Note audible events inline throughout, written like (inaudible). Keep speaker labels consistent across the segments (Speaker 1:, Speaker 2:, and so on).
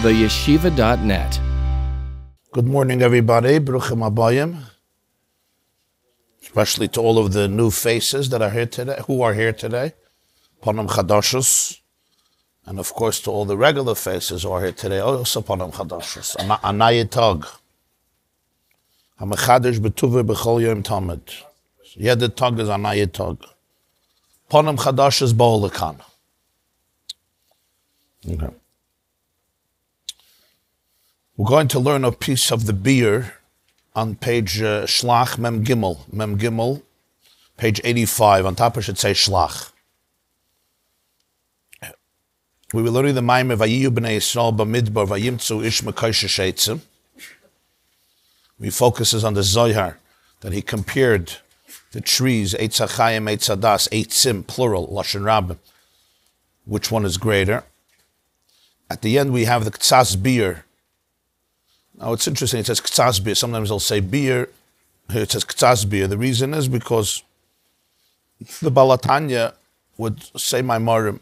Speaker 1: theyeshiva.net.
Speaker 2: Good morning, everybody. Bruchim Abayim. Especially to all of the new faces that are here today, who are here today. Panam Chadashus. And of course, to all the regular faces who are here today, also Panam Chadashus. Anayitag. Hamachadish betuve b'chol yom tamid. Yed tag is anayitag. Panam Chadashus ba'olakan. Okay. We're going to learn a piece of the beer on page uh, Shlach Mem Gimel. Mem Gimel, page 85. On top it should say Shlach. We will learn the Maim of Vayiyu B'nai Yisrael B'midbar Vayimtzu Ish Mekoshe Sheitzim. We focuses on the Zohar, that he compared the trees, Eitz HaChayim, Eitz HaDas, Eitzim, plural, Lashon Rabbim. Which one is greater? At the end we have the Ktsas beer, now it's interesting, it says ktsas beer. Sometimes they'll say beer. Here it says ktsas beer. The reason is because the Balatanya would say my marim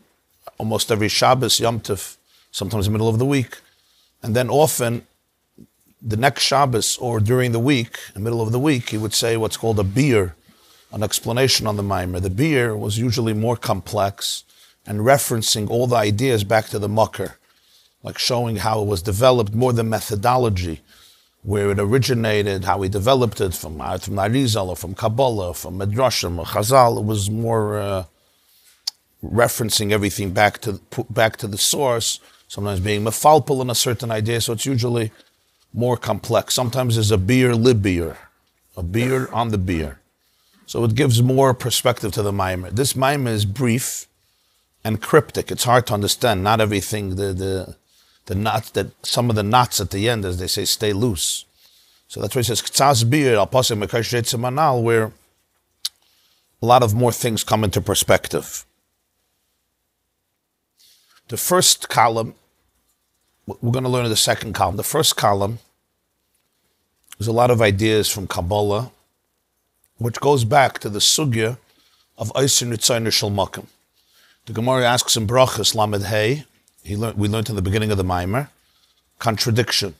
Speaker 2: almost every Shabbos, Yom Tov, sometimes the middle of the week. And then often the next Shabbos or during the week, the middle of the week, he would say what's called a beer, an explanation on the Maimer. The beer was usually more complex and referencing all the ideas back to the mucker like showing how it was developed, more the methodology, where it originated, how he developed it from from Arizal or from Kabbalah, from Midrashim or Chazal. It was more uh, referencing everything back to back to the source. Sometimes being mefalpal in a certain idea, so it's usually more complex. Sometimes there's a beer libir, a beer on the beer. So it gives more perspective to the Maimer. This Maimer is brief and cryptic. It's hard to understand. Not everything the the the knots that some of the knots at the end, as they say, stay loose. So that's why it says Ktsas al Manal, where a lot of more things come into perspective. The first column, we're going to learn in the second column. The first column is a lot of ideas from Kabbalah, which goes back to the sugya of Eisin Ritzayin Shal The Gemara asks in Brachas Lamed Hey, he learned, we learned in the beginning of the Maimer, contradiction.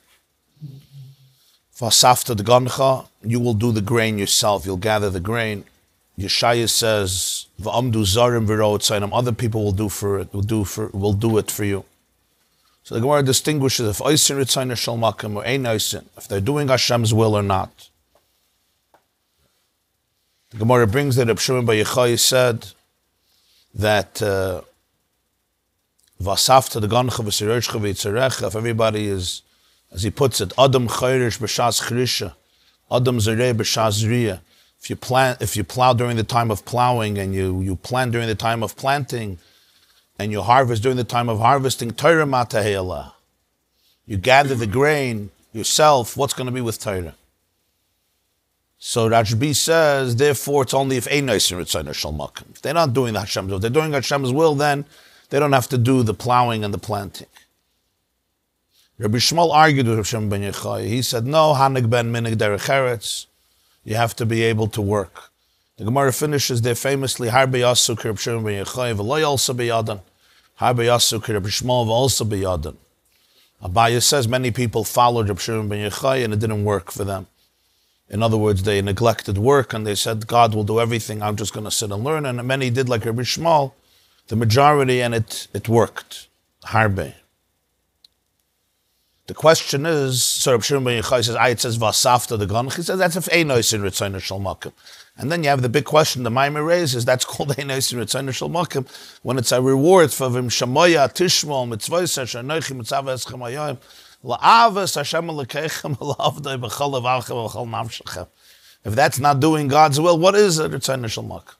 Speaker 2: Vasafta the gancha, you will do the grain yourself, you'll gather the grain. Yeshaya says, V'amdu zarim v'ro'otzainim, other people will do for it, will do for will do it for you. So the Gemara distinguishes if Oisin Ritzayin Shalmakim or Ein Oisin, if they're doing Hashem's will or not. The Gemara brings that Reb Shimon Bar said that uh, Vasafta the gancha v'sirershcha v'yitzarecha, if everybody is, as he puts it, Adam chayrish b'shas chrisha, Adam zereh b'shas. If you plant, if you plow during the time of plowing, and you, you plant during the time of planting, and you harvest during the time of harvesting, Torah matahela. You gather the grain yourself, what's going to be with Torah? So Rashbi says, therefore, it's only if If they're not doing the Hashem's will, if they're doing Hashem's will, then they don't have to do the plowing and the planting. Rabbi Shmuel argued with Hashem ben Yechai. He said, no, Hanig ben Minig derech You have to be able to work. The Gemara finishes there famously, Harbe Yasuk Rabbi Shimon ben Yechai, V'loy also beyadan. Harbe Yasuk Rabbi Shmuel also beyadan. Abaye says many people followed Rabbi Shimon ben Yechai and it didn't work for them. In other words, they neglected work and they said, God will do everything, I'm just going to sit and learn. And many did like Rabbi Shmuel, the majority, and it, it worked. Harbe. The question is, Reb Shimon ben says, I it says vasafta the gun. He says that's if einois in ritzayin shalmakim. And then you have the big question the Maimer raises, that's (laughs) called einois in ritzayin shalmakim, when it's a reward for vim shamoya tishmol mitzvos asher noichi mitzav eschem ayoyim la'avas Hashem alekechem (laughs) la'avdoi b'chol avachem nafshechem. If that's not doing God's will, what is it? Ritzayin shalmakim.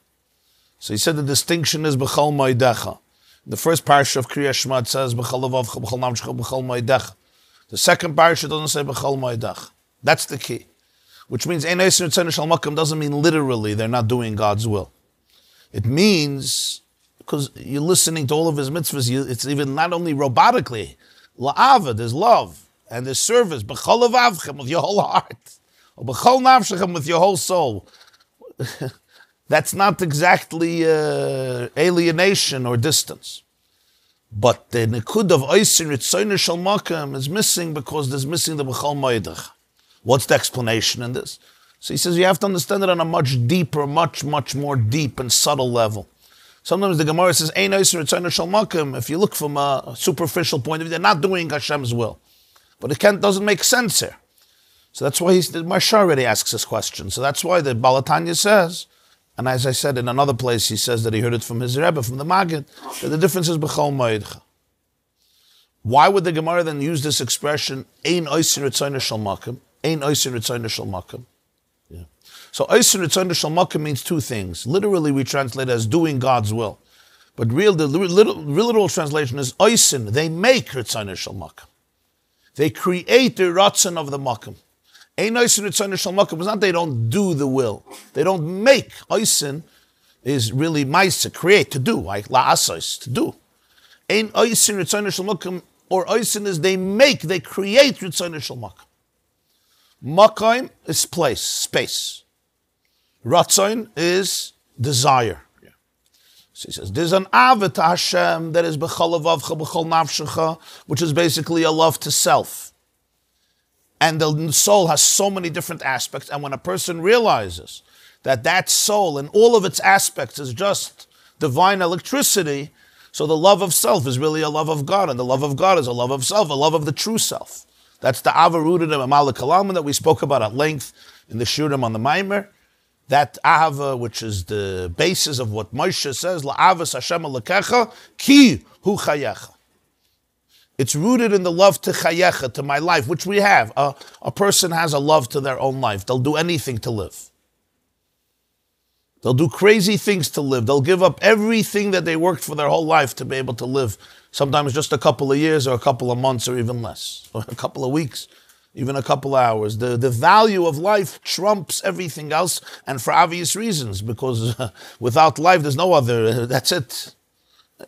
Speaker 2: So he said the distinction is b'chol moedecha. The first parsha of Kriya Shema says b'chol avavcha b'chol namshcha b'chol moedecha. The second parsha doesn't say b'chol moedecha. That's the key. Which means ein eser tzenish doesn't mean literally they're not doing God's will. It means because you're listening to all of his mitzvahs, you, it's even not only robotically, la'ava, there's love, and there's service, b'chol avavchem, with your whole heart, or b'chol nafshechem, with your whole soul. (laughs) that's not exactly uh, alienation or distance. But the Nikud of Oisin Ritzoyne Shal Makam is missing because there's missing the Bechal Moedach. What's the explanation in this? So he says you have to understand it on a much deeper, much, much more deep and subtle level. Sometimes the Gemara says, Ein Oisin Ritzoyne Shal Makam. If you look from a superficial point of view, they're not doing Hashem's will. But it can't, doesn't make sense here. So that's why he's, the Maharsha already asks this question. So that's why the Balatanya says, and as I said in another place, he says that he heard it from his Rebbe, from the Maggid, that the difference is B'chol Moedcha. Why would the Gemara then use this expression, Ein Oisin Ritzoyne Shal Makim? Ein Oisin Ritzoyne Shal Makim. So Oisin Ritzoyne Shal Makim means two things. Literally, we translate as doing God's will. But real, the literal, literal translation is Oisin, they make Ritzoyne Shal Makim. They create the Ratzon of the Makim. Ein Oisin Ritzoyne Shal Makim is not they don't do the will. They don't make. Oisin is really Maisa, create, to do, like La'asos, to do. Ein Oisin Ritzoyne Shal Makim, or Oisin is they make, they create Ritzoyne Shal Makim. Is place, space. Ratzon is desire. So he says, there's an avet to Hashem that is b'chol avavcha, b'chol nafshecha, which is basically a love to self. And the soul has so many different aspects. And when a person realizes that that soul and all of its aspects is just divine electricity, so the love of self is really a love of God, and the love of God is a love of self, a love of the true self. That's the Ava rooted in Amal Kalam that we spoke about at length in the Shurim on the Maimer that Ahava, which is the basis of what Moshe says, La'avas Hashem Alekecha, ki hu chayecha. It's rooted in the love to chayecha, to my life, which we have. A, a person has a love to their own life. They'll do anything to live. They'll do crazy things to live. They'll give up everything that they worked for their whole life to be able to live. Sometimes just a couple of years or a couple of months or even less, or (laughs) a couple of weeks even a couple of hours. The, the value of life trumps everything else, and for obvious reasons, because (laughs) without life, there's no other. (laughs) That's it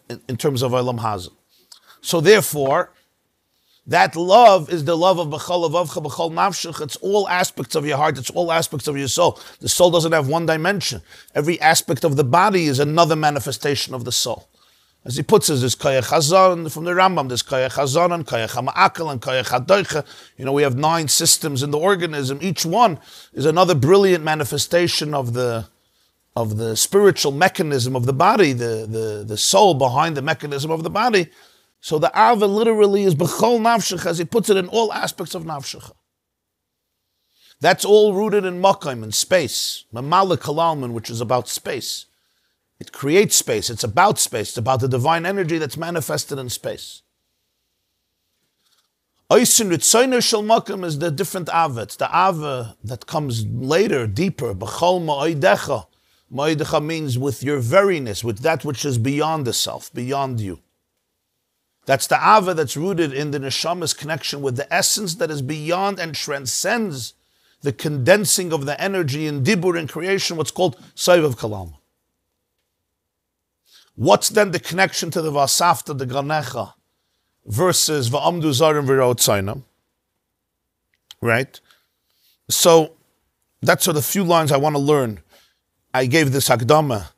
Speaker 2: in, in, terms of Olam Hazan. So, therefore, that love is the love of B'chol Avavcha, B'chol Nafshach. It's all aspects of your heart, it's all aspects of your soul. The soul doesn't have one dimension. Every aspect of the body is another manifestation of the soul. As he puts it, there's Koyach Hazon from the Rambam, there's Koyach Hazon and Koyach Hama'akal and Koyach Hadoicha. You know, we have nine systems in the organism. Each one is another brilliant manifestation of the of the spiritual mechanism of the body, the, the, the soul behind the mechanism of the body. So the Ava literally is Bechol Nafshach, as he puts it in all aspects of Nafshach. That's all rooted in Makam, in space. Mamala Kalalman, which is about space. It creates space. It's about space. It's about the divine energy that's manifested in space. Oisin Ritzoiner Shel Makam is the different Ava. It's the Ava that comes later, deeper. B'chol Ma'oidecha. Ma'oidecha means with your veriness, with that which is beyond the self, beyond you. That's the Ava that's rooted in the Neshama's connection with the essence that is beyond and transcends the condensing of the energy in Dibur in creation, what's called Saiv of Kalam. What's then the connection to the Vasafta, the Ganecha, versus Va'amdu Zarim V'Rot Right? So that's sort of the few lines I want to learn. I gave this Hakdama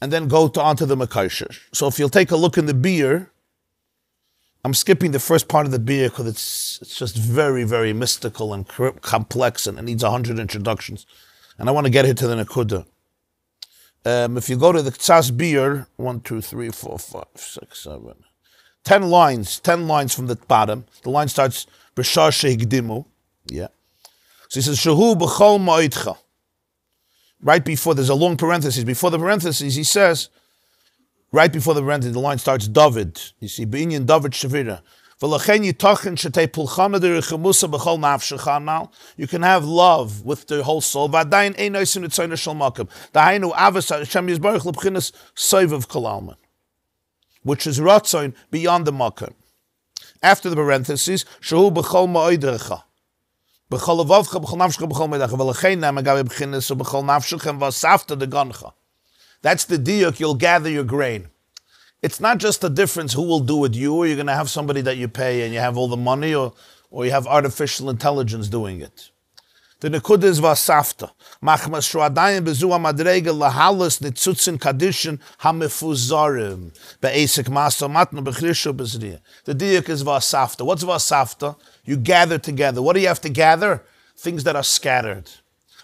Speaker 2: and then go to onto the Makaisher. So if you'll take a look in the beer, I'm skipping the first part of the beer because it's, it's just very, very mystical and complex and it needs a hundred introductions. And I want to get here to the Nakuda. Um, if you go to the Ktsas Beer, one, two, three, four, five, six, seven, ten lines, ten lines from the bottom. The line starts B'shar Shehigdimu. Yeah. So he says Shahu B'chol Ma'itcha. Right before there's a long parenthesis. Before the parenthesis, he says, right before the parenthesis, the line starts David. You see, B'inyan David Shavira. You can have love with the whole soul. Which is ratzoin beyond the makkah. After the parentheses, shehu b'chol ma'oidrecha. B'chol avavcha, b'chol nafshcha, b'chol medecha. V'lechein nam agabe b'chinis, b'chol nafshcha, and v'asafta de gancha. That's the diuk, you'll gather your grain it's not just a difference who will do it, you, or you're going to have somebody that you pay and you have all the money, or, or you have artificial intelligence doing it. The nekuda is vasafta. Machmas shuadayim bezu amadrega lahalas nitzutzin kadishin hamefuzarim be'esik maso matna bechrishu bezriya. The diak is vasafta. What's vasafta? You gather together. What do you have to gather? Things that are scattered.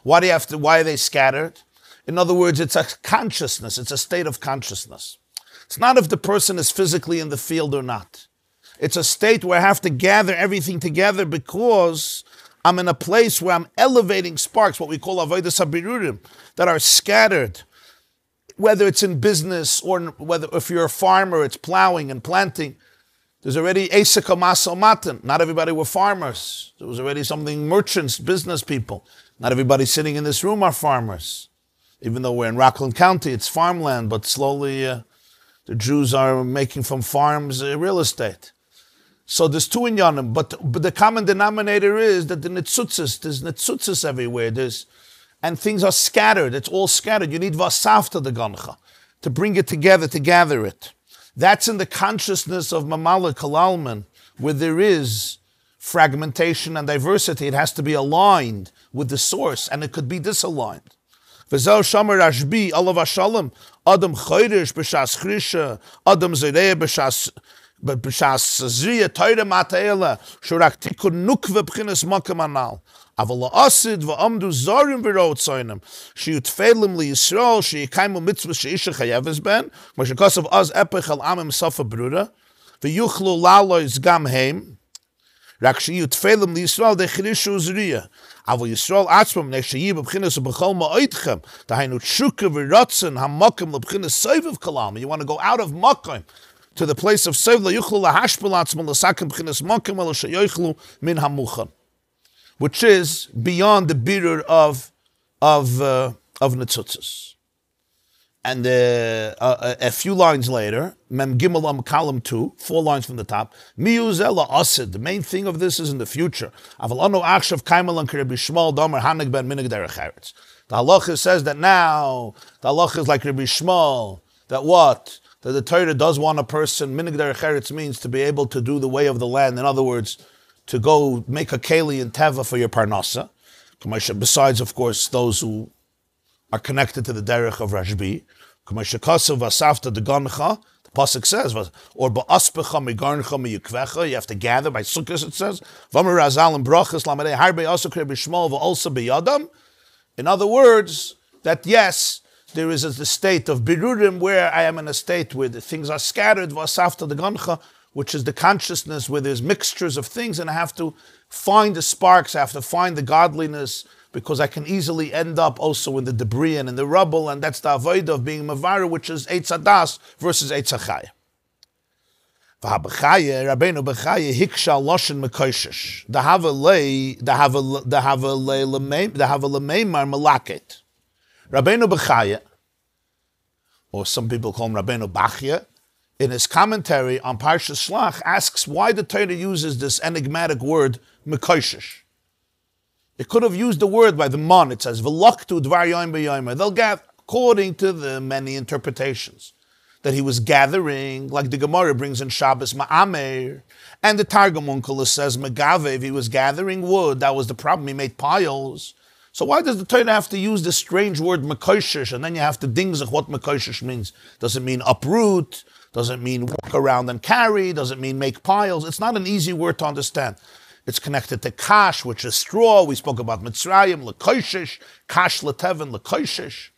Speaker 2: Why do you have to? Why are they scattered? In other words, it's a consciousness. It's a state of consciousness. It's not if the person is physically in the field or not. It's a state where I have to gather everything together because I'm in a place where I'm elevating sparks, what we call avodah sabirurim, that are scattered. Whether it's in business or whether if you're a farmer, it's plowing and planting. There's already Asika Masal Not everybody were farmers. There was already something merchants, business people. Not everybody sitting in this room are farmers. Even though we're in Rockland County, it's farmland, but slowly uh, the Jews are making from farms uh, real estate. So there's two in Yonim, but, but the common denominator is that the nitzutzis, there's nitzutzis everywhere. There's, and things are scattered. It's all scattered. You need vasafta the gancha to bring it together, to gather it. That's in the consciousness of Mamala Kalalman, where there is fragmentation and diversity. It has to be aligned with the source, and it could be disaligned. וזו שמר רשבי, אלו ושלם, אדם חיירש בשעס חרישה, אדם זירה בשעס... בשעס זריה תוירה מהתאלה, שורק תיקון נוק ובחינס מוקם הנעל. אבל לאוסד ועמדו זורים ורעות צוינם, שיותפלם לישראל, שיקיימו מצווה שאישה חייבס בן, כמו שכוסף עוז אפך על עם עם סוף הברורה, ויוכלו ללויז גם הם, רק שיהיו תפלים לישראל דחרישו זריה. אבל ישראל עצמם, נשיהי בבחינס ובכל מאויתכם, דהיינו תשוקה ורוצן המוקם לבחינס סבב כלם, you want to go out of מוקם, to the place of סבב, לא יוכלו להשפל עצמם לסכם בחינס מוקם, אלא שיוכלו מן המוכן which is beyond the birur of of uh, of netzutzes. And uh, a, a, few lines later, Mem Gimel Am column two, four lines from the top, Miyuzela Asid. The main thing of this is in the future. Avalano Akshav Kaimal and Rabbi Shmuel Domer Hanig Ben Minig Derech The halacha says that now the halacha is like Rabbi Shmuel. That what? That the Torah does want a person. Minig Derech means to be able to do the way of the land. In other words, to go make a keli and teva for your parnasa. Besides, of course, those who are connected to the derech of Rashbi. the. The pasuk says, or ba'aspecha migarncha miyukvecha. You have to gather by sukkahs. It says, v'amar razal and brachas lamadei harbe also b'shmol v'alsa b'yadam. In other words, that yes, there is a state of birurim where I am in a state where the things are scattered. Vasafta the gancha which is the consciousness where there's mixtures of things, and I have to find the sparks, I have to find the godliness, because I can easily end up also in the debris and in the rubble, and that's the avoid of being mavara, which is Eitz Adas versus Eitz Achaya. V'habechaye, Rabbeinu Bechaye, hiksha lay, the have a lemeimar. Rabbeinu Bechaye, or some people call him Rabbeinu Bachya, in his commentary on Parsha Shlach, asks why the Torah uses this enigmatic word, Mekoshish. It could have used the word by the mon. It says, V'loktu dvar yoim They'll get, according to the many interpretations, that he was gathering, like the Gemara brings in Shabbos, Ma'amer, and the Targum Uncle says, Megavev, he was gathering wood. That was the problem. He made piles. So why does the Torah have to use this strange word Mekoshish, and then you have to dingzach what Mekoshish means? Does it mean uproot? Doesn't mean walk around and carry. Doesn't mean make piles. It's not an easy word to understand. It's connected to kash, which is straw. We spoke about Mitzrayim, lekoishish, kash leteven, lekoishish.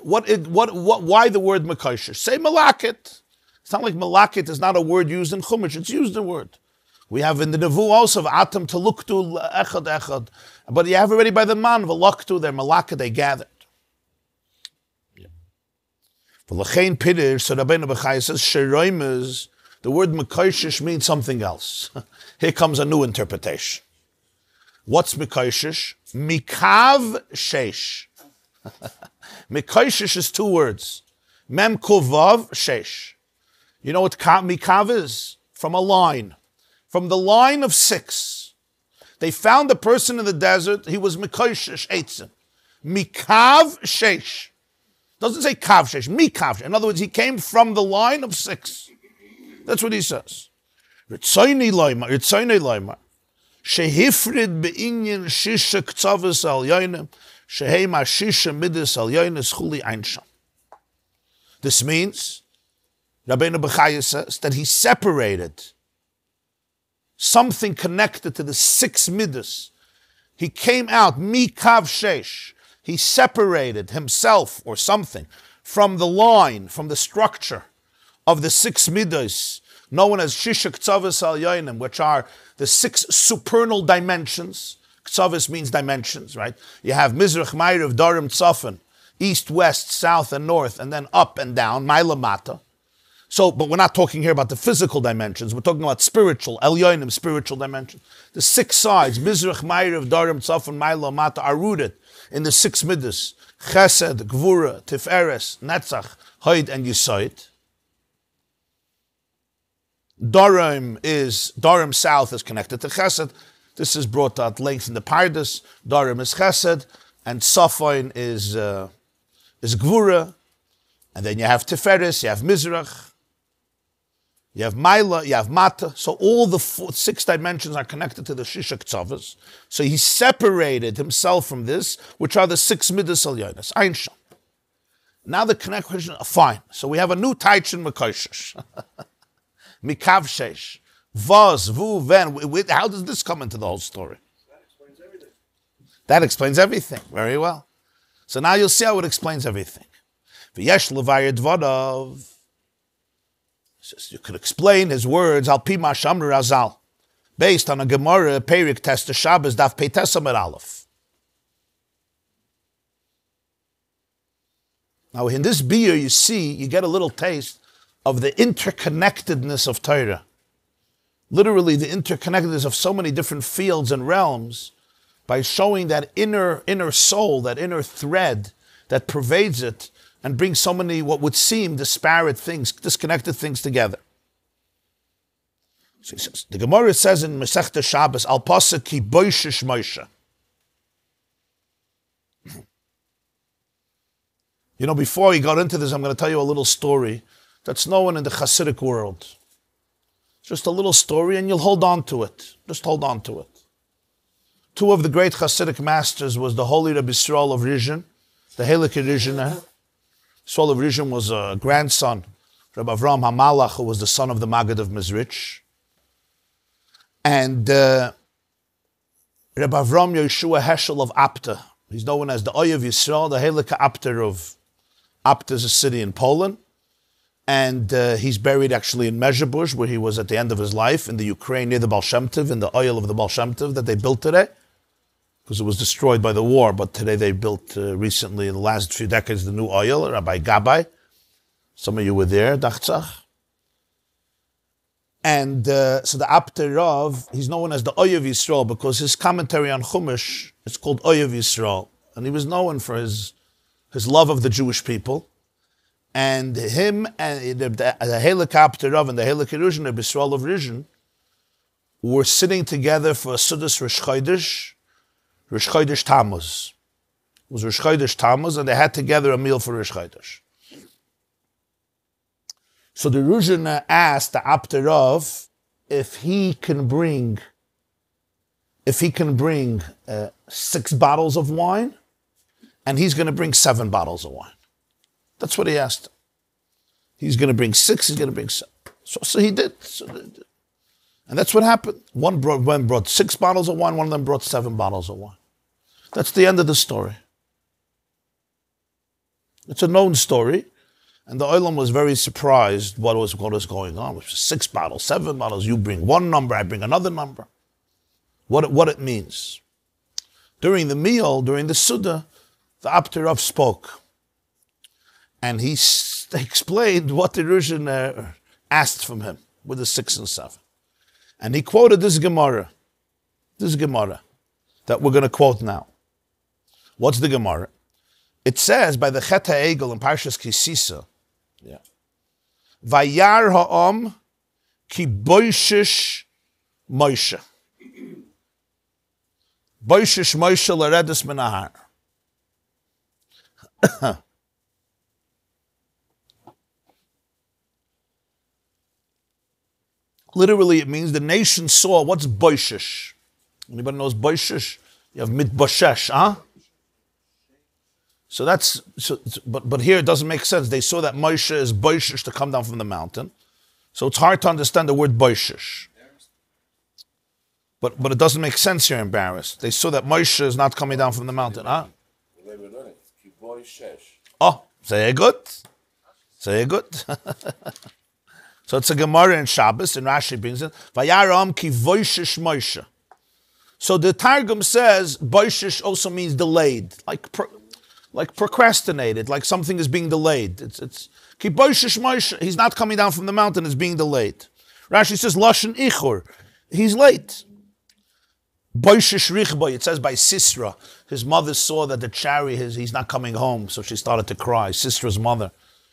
Speaker 2: What, what, what, why the word mekoshish? Say malakit. It's not like malakit is not a word used in Chumash. It's used a word. We have in the Nevu also of Atam to echad echad. But you have already by the man, to their malakit, they gathered. V'lachein pidir, so Rabbeinu Bechai says, sheroimes, the word mekaishish means something else. (laughs) Here comes a new interpretation. What's mekaishish? Mikav shesh. (laughs) mekaishish is two words. Mem kuvav shesh. You know what mikav is? From a line. From the line of six. They found a person in the desert, he was mekaishish eitzim. Mikav shesh. Doesn't say kavshesh, mi kavshesh. In other words, he came from the line of six. That's what he says. Ritzaini loimar, ritzaini loimar. Shehifrid be'inyan shisha ktzavis al yoinim, shehema shisha midis al yoinis chuli einsham. This means, Rabbeinu Bechaya says, that he separated something connected to the six midas. He came out, mi kav shesh. He separated himself or something from the line, from the structure of the six midas, known as Shishak Ktzavis Al Yoinim, which are the six supernal dimensions. Ktzavis means dimensions, right? You have Mizrach Ma'irav Darim Tzafin, east, west, south, and north, and then up and down, Mailamata. So, but we're not talking here about the physical dimensions. We're talking about spiritual, El Yoinim, spiritual dimensions. The six sides, Mizrach Ma'irav Darim Tzafin, Mailamata, are rooted in the six midas. Chesed, Gvura, Tiferes, Netzach, Hoid, and Yisoid. Durham is Durham South is connected to Chesed. This is brought at length in the Pardes. Durham is Chesed, and Safain is uh, is Gvura, and then you have Tiferes, you have Mizrach, you have Maila, you have Mata. So all the four, six dimensions are connected to the Shishak Tzavas. So he separated himself from this, which are the six Midas Alyonis. Einsham. Now the connection, fine. So we have a new Taichin (laughs) Mikavshesh, vaz, vu, ven. How does this come into the whole story?
Speaker 1: That explains everything.
Speaker 2: That explains everything. Very well. So now you'll see how it explains everything. V'yesh levayir dvodav. You could explain his words al pima shamru razal, based on a Gemara Perik test the Shabbos daf peitesam aleph. Now in this beer, you see, you get a little taste of the interconnectedness of Torah. Literally, the interconnectedness of so many different fields and realms by showing that inner, inner soul, that inner thread that pervades it and brings so many what would seem disparate things, disconnected things together. So says, the Gemara says in Masechta Shabbos, Al Pasuk ki boishish Moshe. You know, before we got into this, I'm going to tell you a little story that's known in the Hasidic world. Just a little story, and you'll hold on to it. Just hold on to it. Two of the great Hasidic masters was the holy Rabbi Yisrael of Rizhin, the Helik Rizhin. Yisrael of Rizhin was a grandson, Rabbi Avram Hamalach, who was the son of the Maggid of Mezrich. And uh, Rabbi Avram Yeshua Heschel of Apta. He's known as the Oyev Yisrael, the Helik Apter of Apta is a city in Poland and uh, he's buried actually in Mezhebush, where he was at the end of his life in the Ukraine near the Baal Shem Tov, in the oil of the Baal Shem Tov that they built today, because it was destroyed by the war. But today they built uh, recently, in the last few decades, the new oil, Rabbi Gabai. Some of you were there, Dachtzach. And uh, so the Apter he's known as the Oyev Yisrael because his commentary on Chumash is called Oyev Yisrael. And he was known for his, his love of the Jewish people and him and the, the Helik Apter of and the helicopter of Israel of Rizhin were sitting together for a Sudas Rosh Chodesh, Rosh Chodesh Tammuz. It was Rosh Chodesh Tammuz, and they had together a meal for Rosh Chodesh. So the Ruzhin asked the Apterov if he can bring, if he can bring uh, six bottles of wine, and he's going to bring seven bottles of wine. That's what he asked. He's going to bring six, he's going to bring seven. So, so he did. So and that's what happened. One brought, one brought six bottles of wine, one of them brought seven bottles of wine. That's the end of the story. It's a known story. And the Olam was very surprised what was, what was going on. It was six bottles, seven bottles. You bring one number, I bring another number. What it, what it means. During the meal, during the Suda, the Apterov spoke and he explained what the Rishon uh, asked from him with the six and seven. And he quoted this Gemara, this Gemara that we're going to quote now. What's the Gemara? It says by the Chet Egel in Parshas Kisisa, yeah. Vayar ha'om ki boishish Moshe. Boishish Moshe l'redis minahar. Literally, it means the nation saw what's boishish. Anybody knows Boishish? You have Mitboshesh, huh? So that's so, but but here it doesn't make sense. They saw that Moshe is Boishish to come down from the mountain, so it's hard to understand the word Boishish. But but it doesn't make sense here. Embarrassed. They saw that Moshe is not coming down from the mountain, huh? Oh, say good. Say good. (laughs) so it's a Gemara in Shabbos, and Rashi brings it. Vayaram ki voishish Moshe. So the Targum says boishish also means delayed, like pro, like procrastinated, like something is being delayed. It's it's ki boishish Moshe. He's not coming down from the mountain; it's being delayed. Rashi says lashon ichur. He's late. It says by Sisra. His mother saw that the chariot, his, he's not coming home, so she started to cry. Sisra's mother.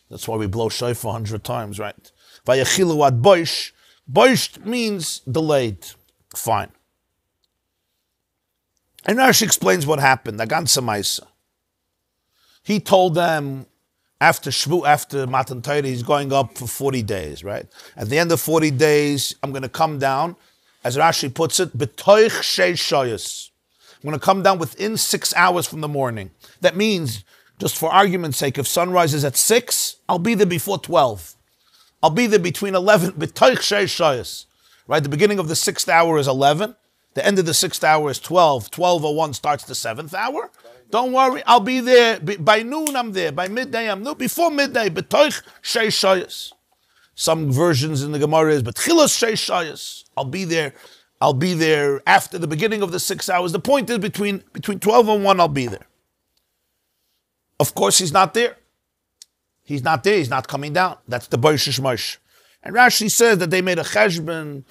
Speaker 2: That's why we blow shofar a hundred times, right? Vayachilu ad boish. Boish means delayed. Fine. And Rashi explains what happened. Agan Samaisa. He told them after Shvu, after Matan Torah, he's going up for 40 days, right? At the end of 40 days, I'm going to come down as Rashi puts it, betoich shoyas. I'm going to come down within six hours from the morning. That means, just for argument's sake, if sunrise is at six, I'll be there before 12. I'll be there between 11, betoich shoyas. Right? The beginning of the sixth hour is 11. The end of the sixth hour is 12. 12.01 starts the seventh hour. Don't worry, I'll be there. By noon, I'm there. By midday, I'm there. Before midday, betoich shoyas. Some versions in the Gemara is, but chilos shayshayas. I'll be there. I'll be there after the beginning of the six hours. The point is between between twelve and one, I'll be there. Of course, he's not there. He's not there. He's not coming down. That's the Boishish. And Rashi says that they made a cheshbon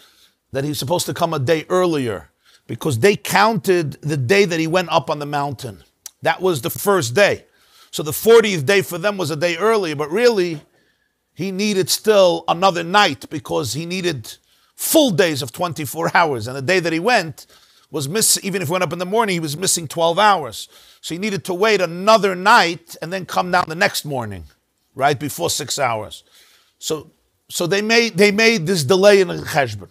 Speaker 2: that he's supposed to come a day earlier because they counted the day that he went up on the mountain. That was the first day. So the 40th day for them was a day earlier, but really he needed still another night because he needed full days of 24 hours. And the day that he went was miss even if he went up in the morning, he was missing 12 hours. So he needed to wait another night and then come down the next morning, right before six hours. So so they made they made this delay in the cheshbon.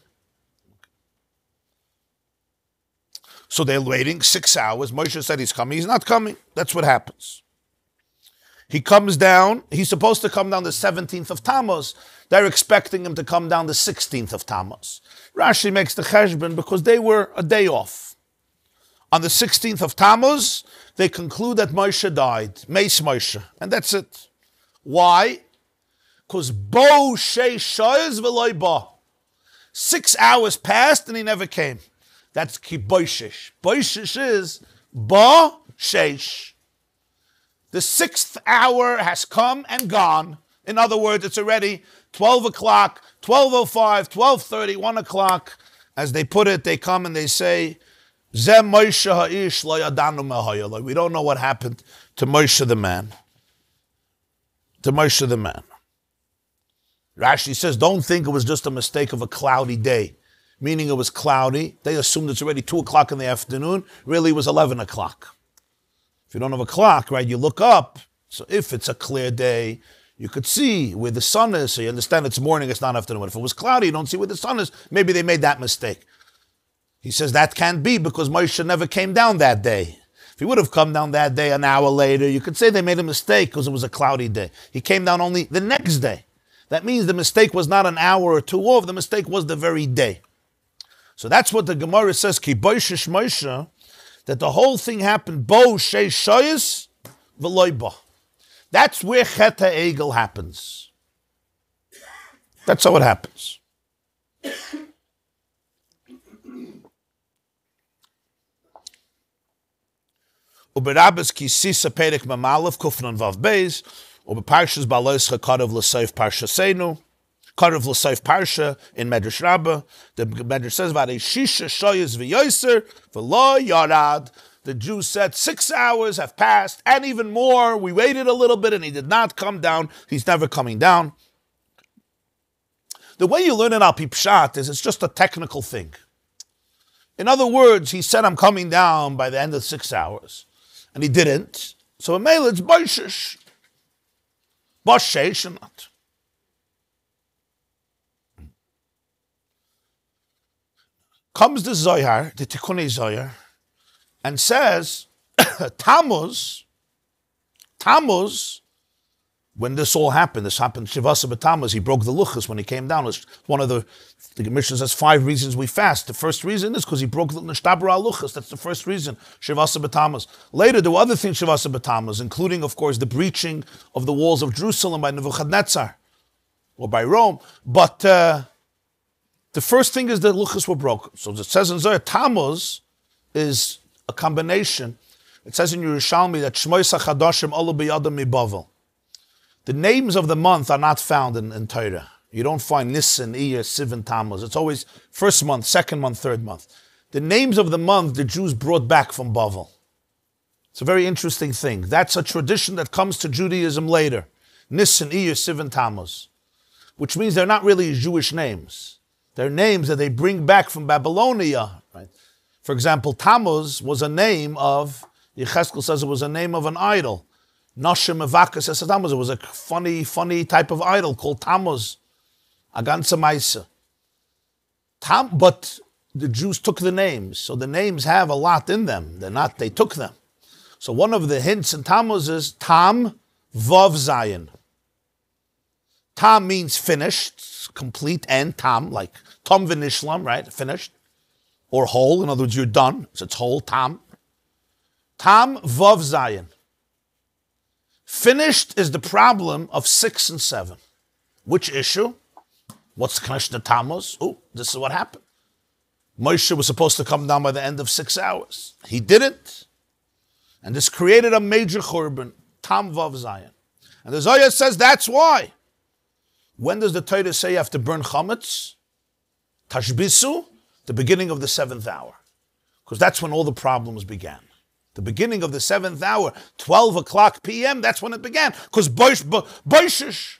Speaker 2: So they're waiting six hours. Moshe said he's coming. He's not coming. That's what happens. He comes down, he's supposed to come down the 17th of Tammuz. They're expecting him to come down the 16th of Tammuz. Rashi makes the cheshbon because they were a day off. On the 16th of Tammuz, they conclude that Moshe died, Mace Moshe, and that's it. Why? Because Bo Shei Shoyz Ba. Six hours passed and he never came. That's Ki Boishish. Is Ba Sheish. The sixth hour has come and gone. In other words, it's already 12 o'clock, 12.05, 12.30, 1 o'clock. As they put it, they come and they say, we don't know what happened to Moshe the man. To Moshe the man. Rashi says, don't think it was just a mistake of a cloudy day, meaning it was cloudy. They assumed it's already 2 o'clock in the afternoon. Really, it was 11 o'clock. If you don't have a clock, right, you look up. So if it's a clear day, you could see where the sun is. So you understand it's morning, it's not afternoon. If it was cloudy, you don't see where the sun is. Maybe they made that mistake. He says that can't be because Moshe never came down that day. If he would have come down that day an hour later, you could say they made a mistake because it was a cloudy day. He came down only the next day. That means the mistake was not an hour or two off, the mistake was the very day. So that's what the Gemara says, Ki Moshe, that the whole thing happened bo shei v'loiba. That's where cheta egel happens. That's how it happens. Uberabes ki sisa perek mamalev kufnan vav beis, ubeparshas balois chakarav l'seif parshasenu, Karav L'Seif Parsha in Medrash Rabbah. The Medrash says, "Vare shisha shoyes v'yoser v'lo yarad." The Jews said six hours have passed, and even more. We waited a little bit, and he did not come down. He's never coming down. The way you learn it al pipshat is it's just a technical thing. In other words, he said, "I'm coming down by the end of six hours," and he didn't. So a male, it's boishish, boshesh, not. Comes the Zohar, the Tikkun Zohar, and says, (coughs) Tammuz, Tammuz, when this all happened, this happened Shivasa B'Tammuz, he broke the luchas when he came down. It's one of the, the Mishnah says five reasons we fast. The first reason is because he broke the Nishtabra luchas. That's the first reason, Shivasa B'Tammuz. Later, there were other things Shivasa B'Tammuz, including, of course, the breaching of the walls of Jerusalem by Nebuchadnezzar or by Rome. But uh, the first thing is that luchas were broken. So it says in Zohar, Tammuz is a combination. It says in Yerushalmi that Shmois HaChadoshim Mibavel. The names of the month are not found in, in Torah. You don't find Nisan, Iyar, Sivan, Tammuz. It's always first month, second month, third month. The names of the month the Jews brought back from Bavel. It's a very interesting thing. That's a tradition that comes to Judaism later. Nisan, Iyar, Sivan, Tammuz. Which means they're not really Jewish names. They're names that they bring back from Babylonia. Right? For example, Tammuz was a name of, Yecheskel says it was a name of an idol. Noshim Evakas as Tammuz. It was a funny, funny type of idol called Tammuz. Agansa Maisa. Tam, but the Jews took the names. So the names have a lot in them. They're not, they took them. So one of the hints in Tammuz is Tam Vav Zion. Tam means finished, complete, and Tam, like Tom Vinishlam, right? Finished. Or whole. In other words, you're done. So it's whole, Tam. Tam Vav Zion. Finished is the problem of six and seven. Which issue? What's the connection to Tammuz? Oh, this is what happened. Moshe was supposed to come down by the end of six hours. He didn't. And this created a major churban, Tam Vav Zion. And the Zohar says that's why. When does the Torah say you have to burn chametz? Tashbisu, the beginning of the seventh hour. Because that's when all the problems began the beginning of the seventh hour, 12 o'clock p.m., that's when it began. Because Boishish.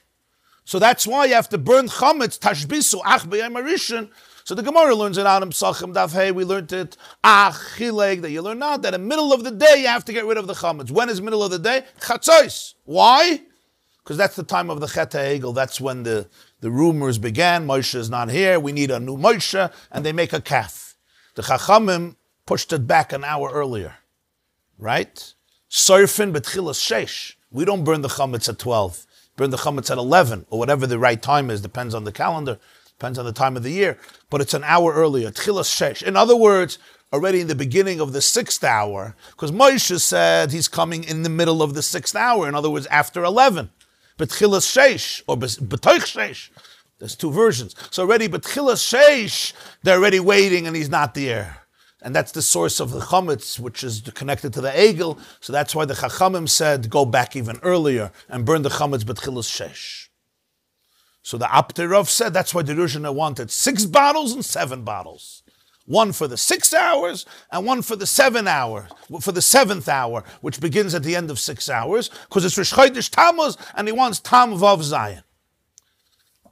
Speaker 2: So that's why you have to burn chametz, tashbisu, ach marishan. So the Gemara learns it in Adam Sachim Daf Hey, we learned it, ach that you learn out that in the middle of the day you have to get rid of the chametz. When is middle of the day? Chatzos. Why? Because that's the time of the Chet Egel. That's when the, the rumors began. Moshe is not here. We need a new Moshe. And they make a calf. The Chachamim pushed it back an hour earlier right? Surfing betchilas shesh. We don't burn the chametz at 12. Burn the chametz at 11, or whatever the right time is, depends on the calendar, depends on the time of the year. But it's an hour earlier, tchilas shesh. In other words, already in the beginning of the sixth hour, because Moshe said he's coming in the middle of the sixth hour, in other words, after 11. Betchilas shesh, or betoich shesh. There's two versions. So already, betchilas shesh, they're already waiting and he's not there and that's the source of the chametz, which is connected to the egel. So that's why the chachamim said go back even earlier and burn the chametz betchilas shesh. So the Apterov said that's why the Rishona wanted six bottles and seven bottles. One for the six hours and one for the seven hours, for the seventh hour, which begins at the end of six hours, because it's Rosh Chodesh Tammuz and he wants Tam Vav Zion.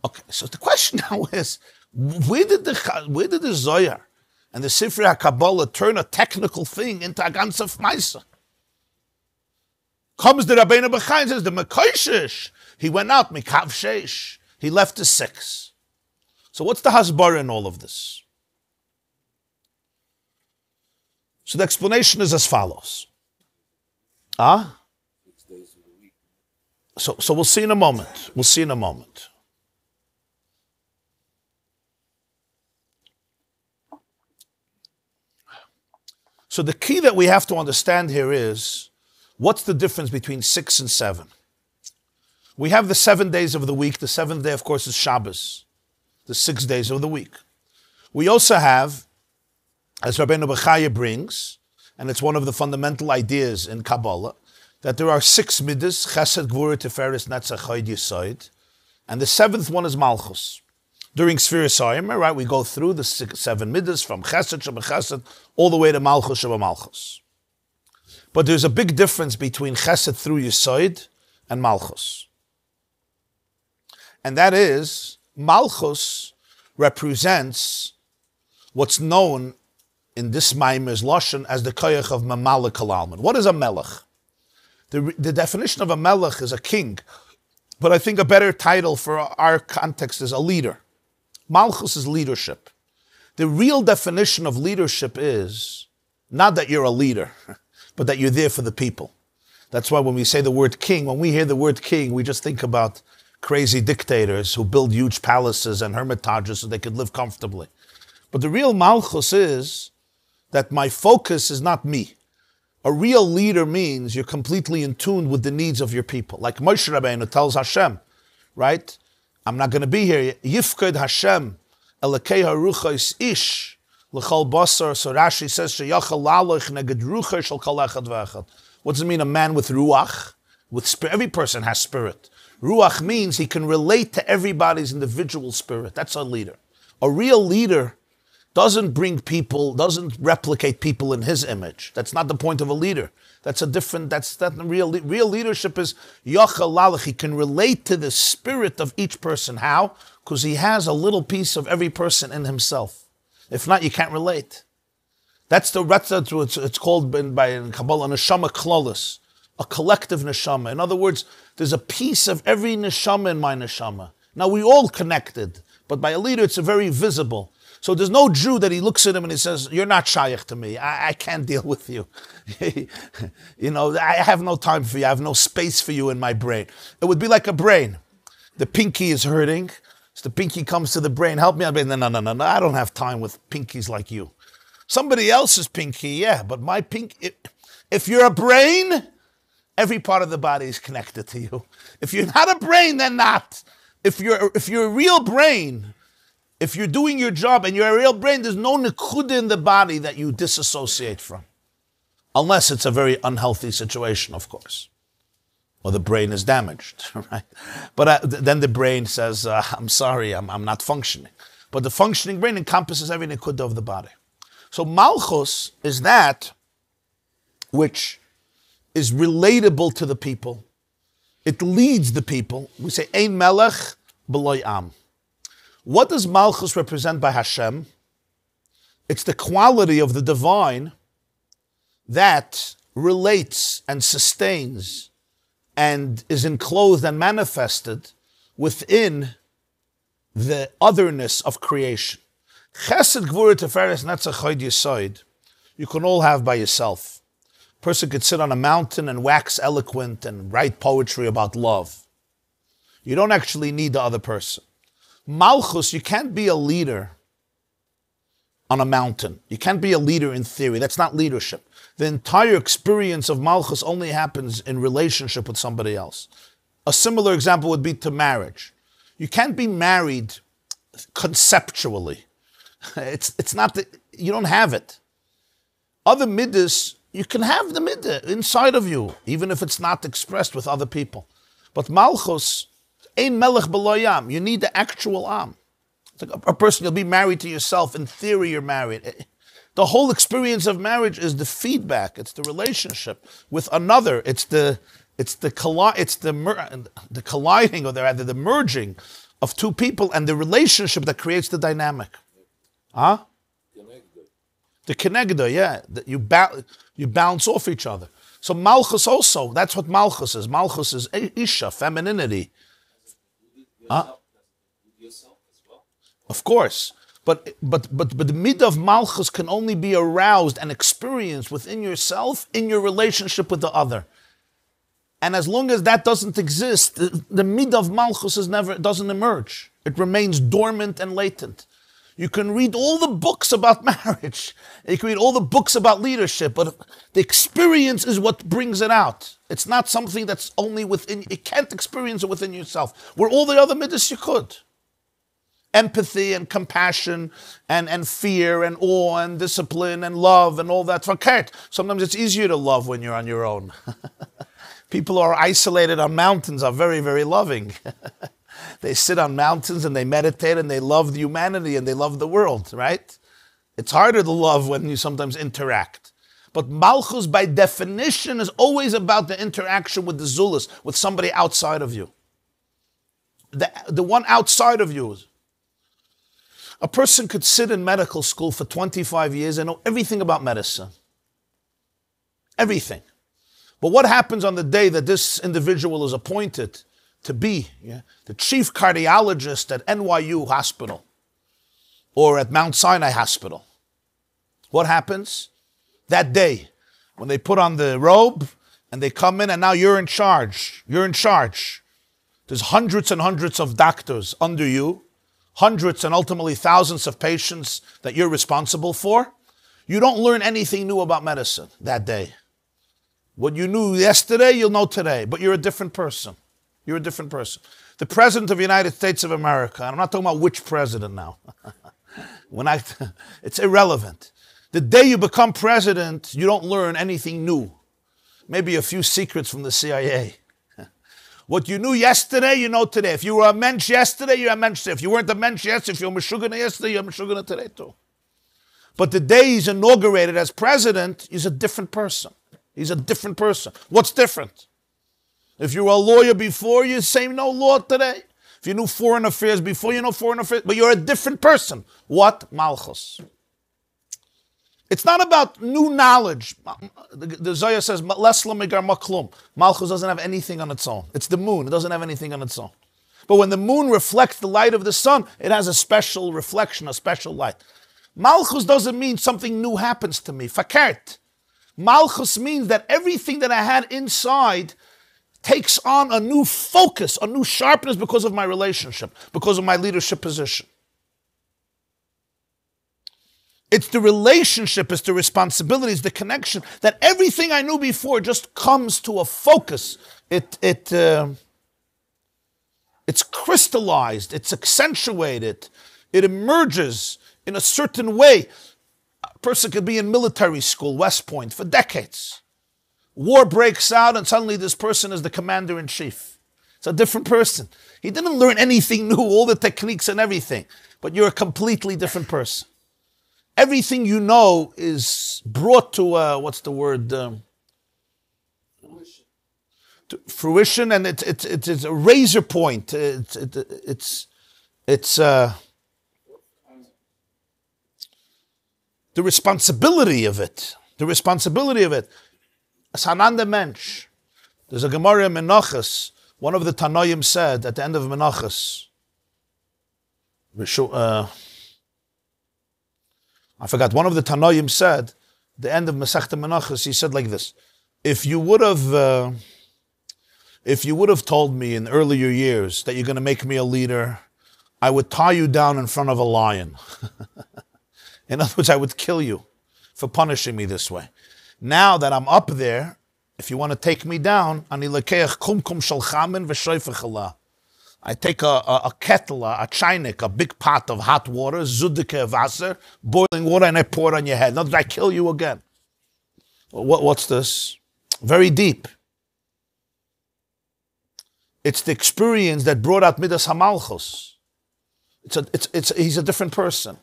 Speaker 2: Okay, so the question (laughs) now is, where did the where did the Zohar and the Sifri HaKabbalah turn a technical thing into a ganze Maisa. Comes the Rabbeinu Bechai and says the Mekoshish, he went out Mikav Sheish, he left the six. So what's the hasbar in all of this? So the explanation is as follows. Ah? So, so we'll see in a moment. We'll see in a moment. So the key that we have to understand here is what's the difference between six and seven? We have the seven days of the week. The seventh day, of course, is Shabbos, the six days of the week. We also have, as Rabbeinu Bechaya brings, and it's one of the fundamental ideas in Kabbalah, that there are six midas, Chesed, Gvura, Tiferes, Netzach, Chayid, Yisoid, and the seventh one is Malchus during Sfira Sayim, right? We go through the six, seven midas from Chesed, Shabbat Chesed, all the way to Malchus, Shabbat Malchus. But there's a big difference between Chesed through Yisoid and Malchus. And that is, Malchus represents what's known in this Maimer's Lashon as the Koyach of Mamalik Alalman. What is a Melech? The, the definition of a Melech is a king, but I think a better title for our context is a leader. Malchus is leadership. The real definition of leadership is not that you're a leader, (laughs) but that you're there for the people. That's why when we say the word king, when we hear the word king, we just think about crazy dictators who build huge palaces and hermitages so they could live comfortably. But the real malchus is that my focus is not me. A real leader means you're completely in tune with the needs of your people. Like Moshe Rabbeinu tells Hashem, right? I'm not going to be here. Yifkod Hashem, Elakei Haruchos Ish, L'chol Basar. So Rashi says, Sheyachal Laloch Neged Rucha Shal Kol Echad V'Echad. What does it mean, a man with ruach? With spirit, every person has spirit. Ruach means he can relate to everybody's individual spirit. That's a leader. A real leader doesn't bring people, doesn't replicate people in his image. That's not the point of a leader. That's a different, that's that real real leadership is Yachal Lalach. He can relate to the spirit of each person. How? Because he has a little piece of every person in himself. If not, you can't relate. That's the that's what it's called by in Kabbalah neshama klolis, a collective neshama. In other words, there's a piece of every neshama in my neshama. Now we all connected, but by a leader, it's a very visible. So there's no Jew that he looks at him and he says, "You're not shaykh to me. I, I can't (laughs) deal with you. (laughs) you know, I have no time for you. I have no space for you in my brain." It would be like a brain. The pinky is hurting. So the pinky comes to the brain. Help me. Be no, no, no, no. I don't have time with pinkies like you. Somebody else's pinky, yeah, but my pink, if, if you're a brain, every part of the body is connected to you. If you're not a brain, then not. If you're, if you're a real brain, if you're doing your job and you're a real brain, there's no nikud in the body that you disassociate from. Unless it's a very unhealthy situation, of course. Or the brain is damaged, (laughs) right? But uh, then the brain says, uh, I'm sorry, I'm, I'm not functioning. But the functioning brain encompasses every nikud of the body. So Malchus is that which is relatable to the people. It leads the people. We say Ein Melech B'loy Am. What does Malchus represent by Hashem? It's the quality of the divine that relates and sustains and is enclosed and manifested within the otherness of creation. Chesed, Gvura, Teferes, Netzach, Yisoid, you can all have by yourself. A person could sit on a mountain and wax eloquent and write poetry about love. You don't actually need the other person. Malchus, you can't be a leader on a mountain. You can't be a leader in theory. That's not leadership. The entire experience of Malchus only happens in relationship with somebody else. A similar example would be to marriage. You can't be married conceptually. (laughs) It's, it's not that you don't have it. Other midas, you can have the midah inside of you, even if it's not expressed with other people. But malchus, ein melech beloyam. You need the actual am. It's like a, a person, you'll be married to yourself. In theory, you're married. Eh, the whole experience of marriage is the feedback. It's the relationship with another. It's the it's the colli- it's the mer- the colliding or the, rather the merging of two people and the relationship that creates the dynamic. Huh? The kenegda, yeah. That you, ba- you bounce off each other. So malchus also, that's what malchus is. Malchus is isha, femininity. Huh? Of course. But, but, but, but the mid of malchus can only be aroused and experienced within yourself in your relationship with the other. And as long as that doesn't exist, the, the mid of malchus is never, doesn't emerge. It remains dormant and latent. You can read all the books about (laughs) marriage. You can read all the books about leadership, but the experience is what brings it out. It's not something that's only within, you can't experience it within yourself. Where all the other midas you could. Empathy and compassion and, and fear and awe and discipline and love and all that. Sometimes it's easier to love when you're on your own. (laughs) People who are isolated on mountains are very, very loving. (laughs) They sit on mountains and they meditate and they love humanity and they love the world, right? It's harder to love when you sometimes interact. But Malchus, by definition, is always about the interaction with the Zulus, with somebody outside of you. The, the one outside of you. A person could sit in medical school for 25 years and know everything about medicine. Everything. But what happens on the day that this individual is appointed to be yeah, the chief cardiologist at NYU Hospital. or at Mount Sinai Hospital. What happens? That day, when they put on the robe and they come in, and now you're in charge. You're in charge. There's hundreds and hundreds of doctors under you, hundreds and ultimately thousands of patients that you're responsible for. You don't learn anything new about medicine that day. What you knew yesterday, you'll know today, but you're a different person. You're a different person. The President of the United States of America, and I'm not talking about which president now. (laughs) when I, (laughs) it's irrelevant. The day you become president, you don't learn anything new. Maybe a few secrets from the CIA. (laughs) What you knew yesterday, you know today. If you were a mensch yesterday, you're a mensch today. If you weren't a mensch yesterday, if you were Meshugana yesterday, you're a Meshugana today too. But the day he's inaugurated as president, he's a different person. He's a different person. What's different? If you were a lawyer before, you say no law today. If you knew foreign affairs before, you know foreign affairs, but you're a different person. What? Malchus. It's not about new knowledge. The, the Zohar says, Malchus doesn't have anything on its own. It's the moon. It doesn't have anything on its own. But when the moon reflects the light of the sun, it has a special reflection, a special light. Malchus doesn't mean something new happens to me. Fakert. Malchus means that everything that I had inside takes on a new focus, a new sharpness because of my relationship, because of my leadership position. It's the relationship, it's the responsibility, it's the connection that everything I knew before just comes to a focus. It, it, uh, it's crystallized, it's accentuated, it emerges in a certain way. A person could be in military school, West Point, for decades. War breaks out, and suddenly this person is the commander in chief. It's a different person. He didn't learn anything (laughs) new, all the techniques and everything, but you're a completely different person. Everything you know is brought to, uh, what's the word? Um, fruition, and it's it's it's a razor point. It's it, it's it's uh, the responsibility of it. The responsibility of it. Sananda mensch. There's a Gemara in Menachas. One of the Tanoim said at the end of Menachas. Uh, I forgot. One of the Tanoim said, the end of Masechta Menachas, he said like this: If you would have, uh, if you would have told me in earlier years that you're going to make me a leader, I would tie you down in front of a lion. (laughs) In other words, I would kill you for punishing me this way. Now that I'm up there, if you want to take me down, I take a, a, a kettle, a, a chinik, a big pot of hot water, zudike vaser, boiling water, and I pour it on your head. Not that I kill you again. What, what's this? Very deep. It's the experience that brought out Midas Hamalchus. It's a, it's, it's, he's a different person.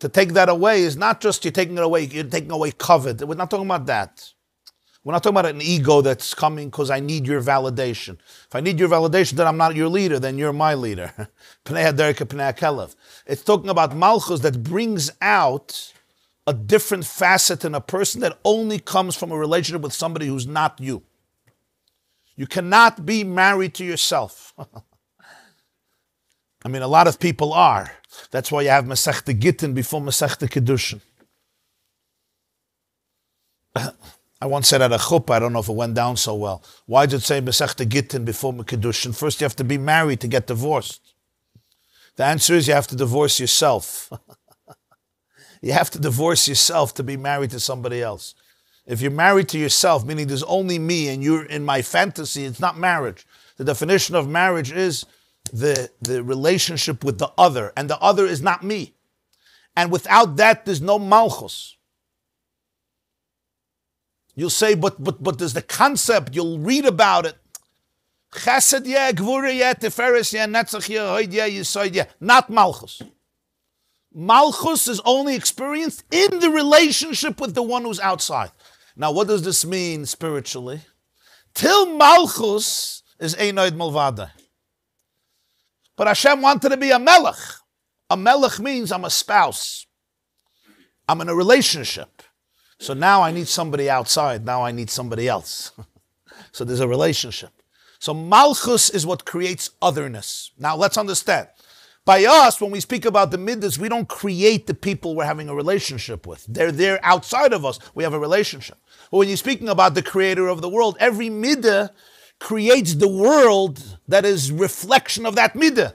Speaker 2: To take that away is not just you're taking it away, you're taking away covet. We're not talking about that. We're not talking about an ego that's coming because I need your validation. If I need your validation, then I'm not your leader, then you're my leader. (laughs) it's talking about malchus that brings out a different facet in a person that only comes from a relationship with somebody who's not you. You cannot be married to yourself. (laughs) I mean, a lot of people are. That's why you have Masechta Gittin before Masechta Kedushin. I once said at a chuppah, I don't know if it went down so well. Why did it say Masechta Gittin before Kedushin? First, you have to be married to get divorced. The answer is you have to divorce yourself. (laughs) you have to divorce yourself to be married to somebody else. If you're married to yourself, meaning there's only me and you're in my fantasy, it's not marriage. The definition of marriage is the, the relationship with the other, and the other is not me. And without that, there's no malchus. You'll say, but but but there's the concept. You'll read about it. Chesed yeah, gvura yeah, tiferes yeah, netzach yeah, hoid yeah, yisoid yeah. Not malchus. Malchus is only experienced in the relationship with the one who's outside. Now, what does this mean spiritually? Till malchus is einoid malvada. But Hashem wanted to be a melech. A melech means I'm a spouse. I'm in a relationship. So now I need somebody outside. Now I need somebody else. (laughs) so there's a relationship. So malchus is what creates otherness. Now let's understand. By us, when we speak about the midas, we don't create the people we're having a relationship with. They're there outside of us. We have a relationship. But when you're speaking about the creator of the world, every midah creates the world that is reflection of that midah.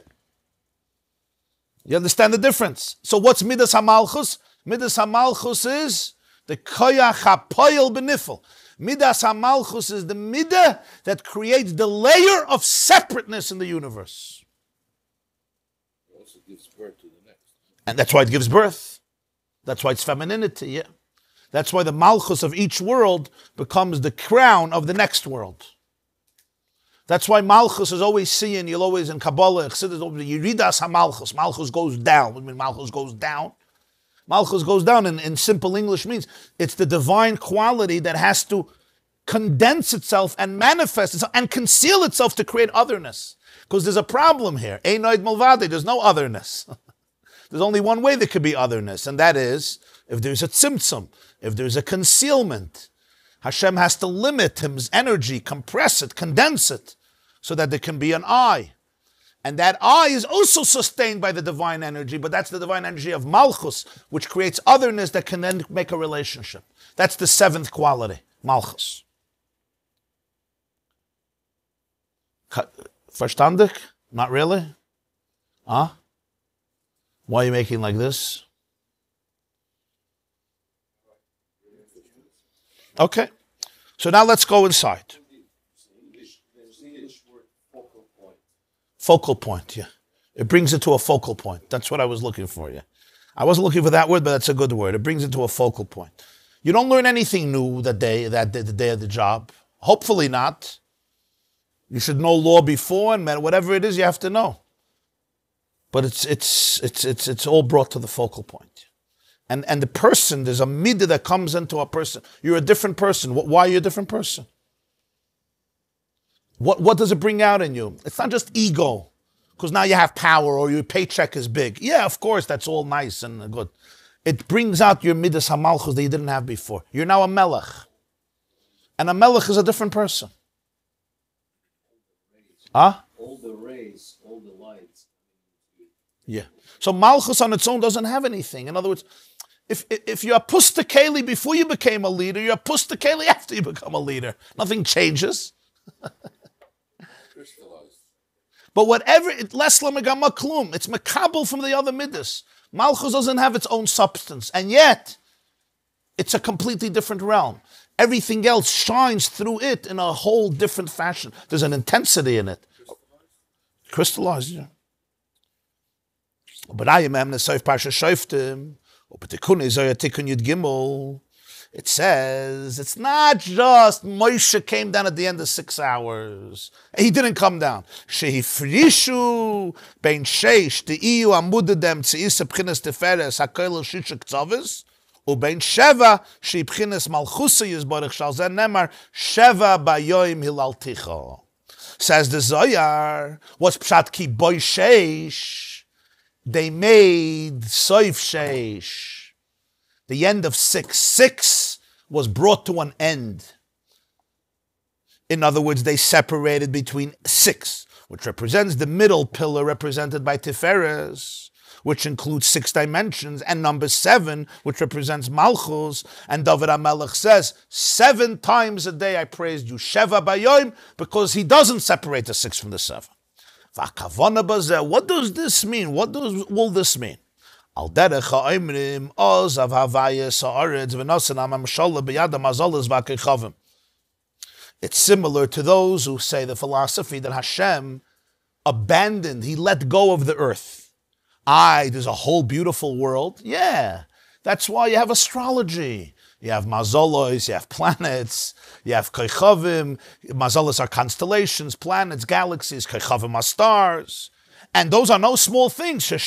Speaker 2: You understand the difference? So what's midas hamalchus? Midas hamalchus is the koyach hapoyel benifel. Midas hamalchus is the midah that creates the layer of separateness in the universe.
Speaker 1: It also gives birth to the next.
Speaker 2: And that's why it gives birth. That's why it's femininity, yeah. That's why the malchus of each world becomes the crown of the next world. That's why malchus is always seen. you'll always in Kabbalah, you read Yeridas HaMalchus, malchus goes down. What do you mean malchus goes down? Malchus goes down, and in simple English means it's the divine quality that has to condense itself and manifest itself and conceal itself to create otherness. Because there's a problem here. Einoid Mulvade, there's no otherness. (laughs) there's only one way there could be otherness, and that is if there's a tzimtzum, if there's a concealment. Hashem has to limit his energy, compress it, condense it, so that there can be an I. And that I is also sustained by the divine energy, but that's the divine energy of Malchus, which creates otherness that can then make a relationship. That's the seventh quality, Malchus. Verstandig? Not really? Huh? Why are you making like this? Okay. So now let's go inside. Focal point, yeah. It brings it to a focal point. That's what I was looking for, yeah. I wasn't looking for that word, but that's a good word. It brings it to a focal point. You don't learn anything new that day, that day, the day of the job. Hopefully not. You should know law before and whatever it is you have to know. But it's it's it's it's it's all brought to the focal point. And and the person, there's a midah that comes into a person. You're a different person. Why are you a different person? What, what does it bring out in you? It's not just ego, because now you have power or your paycheck is big. Yeah, of course, that's all nice and good. It brings out your midas hamalchus that you didn't have before. You're now a melech. And a melech is a different person. Huh?
Speaker 1: All the rays, all the lights.
Speaker 2: Yeah. So malchus on its own doesn't have anything. In other words, if if you're a pustakeli before you became a leader, you're a pustakeli after you become a leader. Nothing changes. (laughs) But whatever, it less klum. It's makabel from the other midas. Malchus doesn't have its own substance, and yet it's a completely different realm. Everything else shines through it in a whole different fashion. There's an intensity in it. Crystallized, yeah. But I am Seif Pasha Shoftim, or Yud Gimel it says it's not just Moshe came down at the end of six hours. He didn't come down. Shehifrishu bein sheish teiu amudedem tzeisa b'chinas teferes hakoil shishak tzavis ubein sheva sheb'chinas malchusa yizborich shal zen nemar sheva bayoim hilalticho. Says the Zoyar, what's pshat ki boy sheish? They made soif sheish the end of six. Six was brought to an end. In other words, they separated between six, which represents the middle pillar represented by Tiferes, which includes six dimensions, and number seven, which represents Malchus. And David HaMelech says, seven times a day I praised you, Sheva Bayoim, because he doesn't separate the six from the seven. What does this mean? What does all this mean? Al derech oz av amshola b'yadam azolas v'akechavim. It's similar to those who say the philosophy that Hashem abandoned, he let go of the earth. Aye, there's a whole beautiful world. Yeah, that's why you have astrology. You have mazolos, you have planets, you have kechavim. Mazolos are constellations, planets, galaxies. Kechavim are stars. And those are no small things. The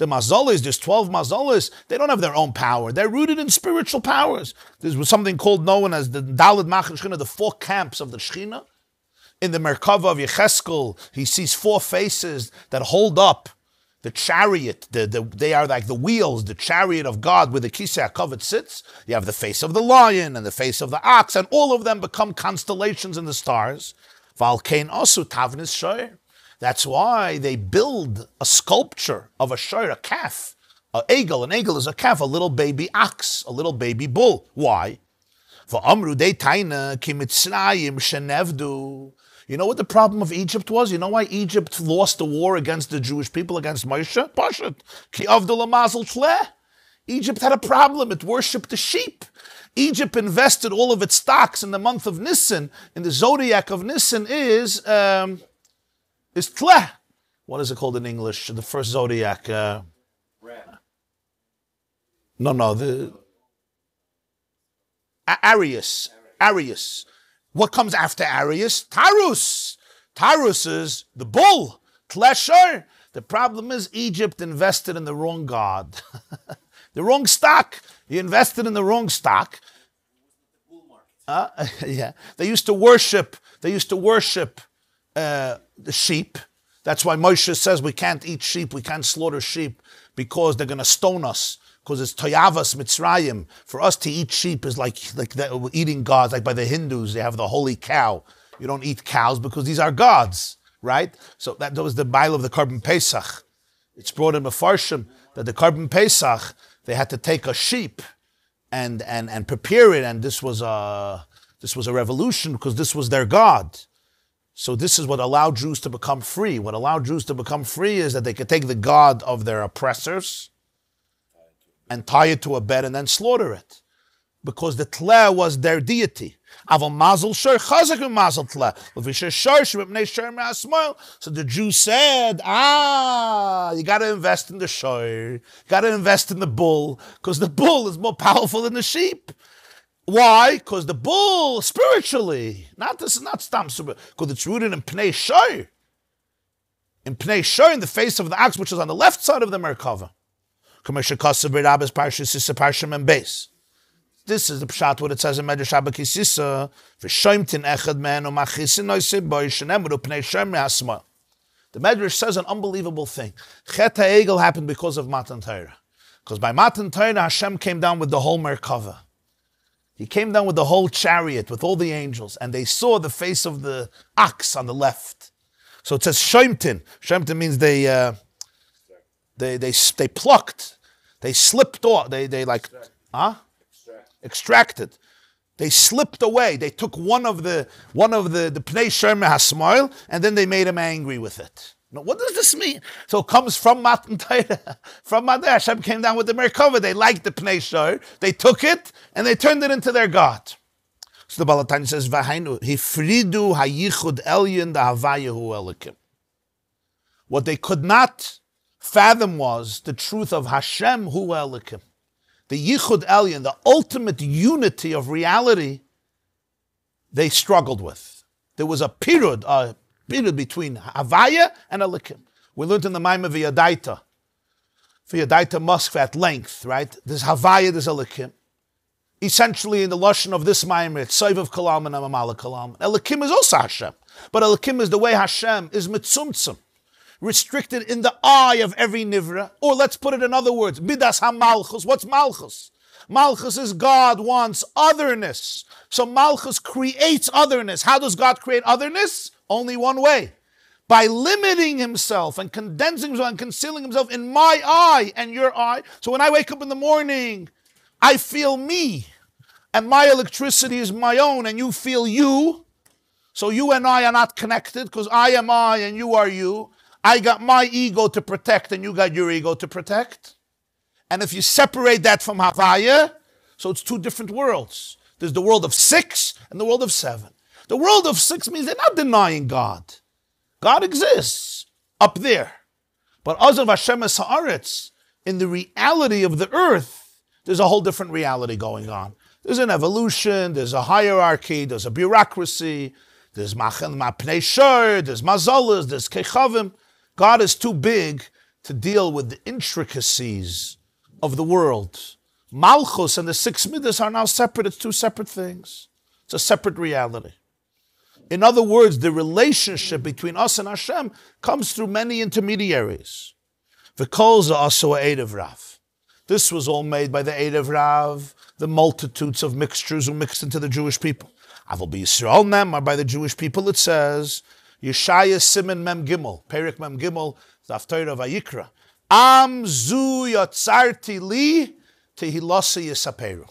Speaker 2: mazolis, there's 12 mazolis, they don't have their own power. They're rooted in spiritual powers. There's something called known as the Machan Shechina, the four camps of the Shechina. In the Merkava of Yecheskel, he sees four faces that hold up the chariot, the, the, they are like the wheels, the chariot of God where the Kisei HaKavod sits. You have the face of the lion and the face of the ox, and all of them become constellations in the stars. Valkain also tavnis shoyer. That's why they build a sculpture of a shoyer, a calf, a egel. An egel is a calf, a little baby ox, a little baby bull. Why? For amru de taina kimitzrayim shenevdu. You know what the problem of Egypt was? You know why Egypt lost the war against the Jewish people, against Moshe? Pashat. Ki. Egypt had a problem. It worshipped the sheep. Egypt invested all of its stocks in the month of Nisan. In the zodiac of Nisan is um, is Tleh. What is it called in English? The first zodiac. Uh, no, no, the Aries. Aries. What comes after Aries? Taurus. Taurus is the bull. Tlesher. The problem is Egypt invested in the wrong god, (laughs) the wrong stock. He invested in the wrong stock. Uh, (laughs) yeah, they used to worship. They used to worship uh, the sheep. That's why Moshe says we can't eat sheep, we can't slaughter sheep because they're going to stone us. Because it's toyavas mitzrayim. For us to eat sheep is like like the, eating gods. Like by the Hindus, they have the holy cow. You don't eat cows because these are gods, right? So that, that was the Bible of the Korban Pesach. It's brought in Mefarshim that the Korban Pesach they had to take a sheep and and and prepare it, and this was a this was a revolution because this was their god. So this is what allowed Jews to become free. What allowed Jews to become free is that they could take the god of their oppressors and tie it to a bed and then slaughter it. Because the tle was their deity. So the Jew said, ah, you got to invest in the. You got to invest in the bull because the bull is more powerful than the sheep. Why? Because the bull, spiritually, not this is not stam because it's rooted in pnei shor. In pnei shor, in the face of the ox, which is on the left side of the Merkava. Commercial Kasav Rabbis Parshas Sisa Parshim and base. This is the pshat what it says in Medrash Abba Kisisa. V'shoimtin echad men u'machisin oisib boi shenemru pnei shem me'asma. The Medrash says an unbelievable thing. Chet ha'egel happened because of Matan Torah. Because by Matan Torah, Hashem came down with the whole Merkava. He came down with the whole chariot, with all the angels, and they saw the face of the ox on the left. So it says Shoimtin. Shoimtin means they, uh, they, they, they plucked, they slipped off, they, they like, huh? Extracted. They slipped away. They took one of the one of the the pnei sherma hasmoil, and then they made him angry with it. Now, what does this mean? So it comes from Matan (laughs) Torah. From Matan Hashem came down with the Merkava. They liked the pnei shor. They took it and they turned it into their god. So the Balatani says, "V'hainu hifridu hayichud elyon the havayahu elikim." What they could not fathom was the truth of Hashem Hu Elikim. The Yichud Elyon, the ultimate unity of reality, they struggled with. There was a period, a period between Havaya and Elikim. We learned in the Maimah V'yadaita, V'yadaita Musk at length, right? There's Havaya, there's Elikim. Essentially, in the Lashon of this Maimah, it's Saiv of Kalam and Amamala Kalam. Elikim is also Hashem. But Elikim is the way Hashem is Mitzumtzum restricted in the eye of every nivra. Or let's put it in other words, bidas hamalchus. What's malchus? Malchus is God wants otherness. So malchus creates otherness. How does God create otherness? Only one way. By limiting himself and condensing himself and concealing himself in my eye and your eye. So when I wake up in the morning, I feel me. And my electricity is my own, and you feel you. So you and I are not connected because I am I and you are you. I got my ego to protect and you got your ego to protect. And if you separate that from Havaya, so it's two different worlds. There's the world of six and the world of seven. The world of six means they're not denying God. God exists up there. But Azav Hashem Haaretz, in the reality of the earth, there's a whole different reality going on. There's an evolution, there's a hierarchy, there's a bureaucracy, there's Mapnei Shor, there's Mazalas, there's Kechavim. God is too big to deal with the intricacies of the world. Malchus and the six midas are now separate. It's two separate things. It's a separate reality. In other words, the relationship between us and Hashem comes through many intermediaries. This was all made by the Eirev Rav, the multitudes of mixtures who mixed into the Jewish people. Aval be Yisrael or by the Jewish people it says, Yeshaya Siman Mem Gimel, Perik Mem Gimel, Zaftoira Vayikra. Am zu yotzarti li tehilasa yisaperu.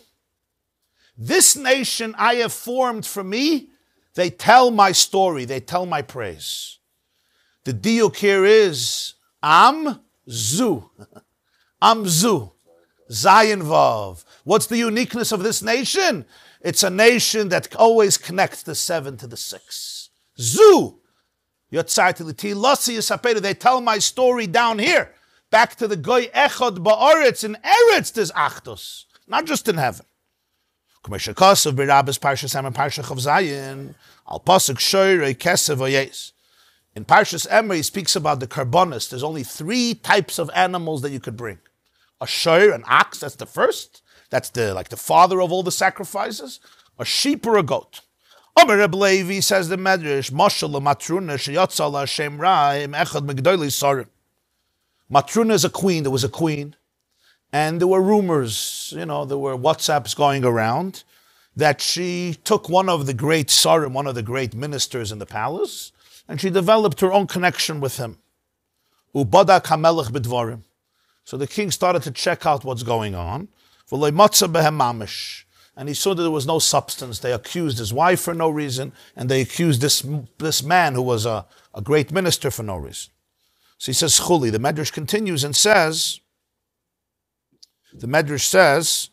Speaker 2: This nation I have formed for me, they tell my story, they tell my praise. The diuk here is Am zu. (laughs) Am zu. Zayin Vav. What's the uniqueness of this nation? It's a nation that always connects the seven to the six. Zu. They tell my story down here. Back to the Goy Echad Ba'aretz. In Eretz, there's Achdus. Not just in heaven. Al. In Parshas Emor, he speaks about the karbonis. There's only three types of animals that you could bring. A shir, an ox, that's the first. That's the like the father of all the sacrifices. A sheep or a goat. Omer Reb Levi says the Medrash, matruna echad sarim. Matruna is a queen. There was a queen, and there were rumors. You know, there were WhatsApps going around that she took one of the great sarim, one of the great ministers in the palace, and she developed her own connection with him. Ubada kamelech bidvarim. So the king started to check out what's going on. And he saw that there was no substance. They accused his wife for no reason, and they accused this, this man who was a, a great minister for no reason. So he says, Chuli. The Medrash continues and says, the Medrash says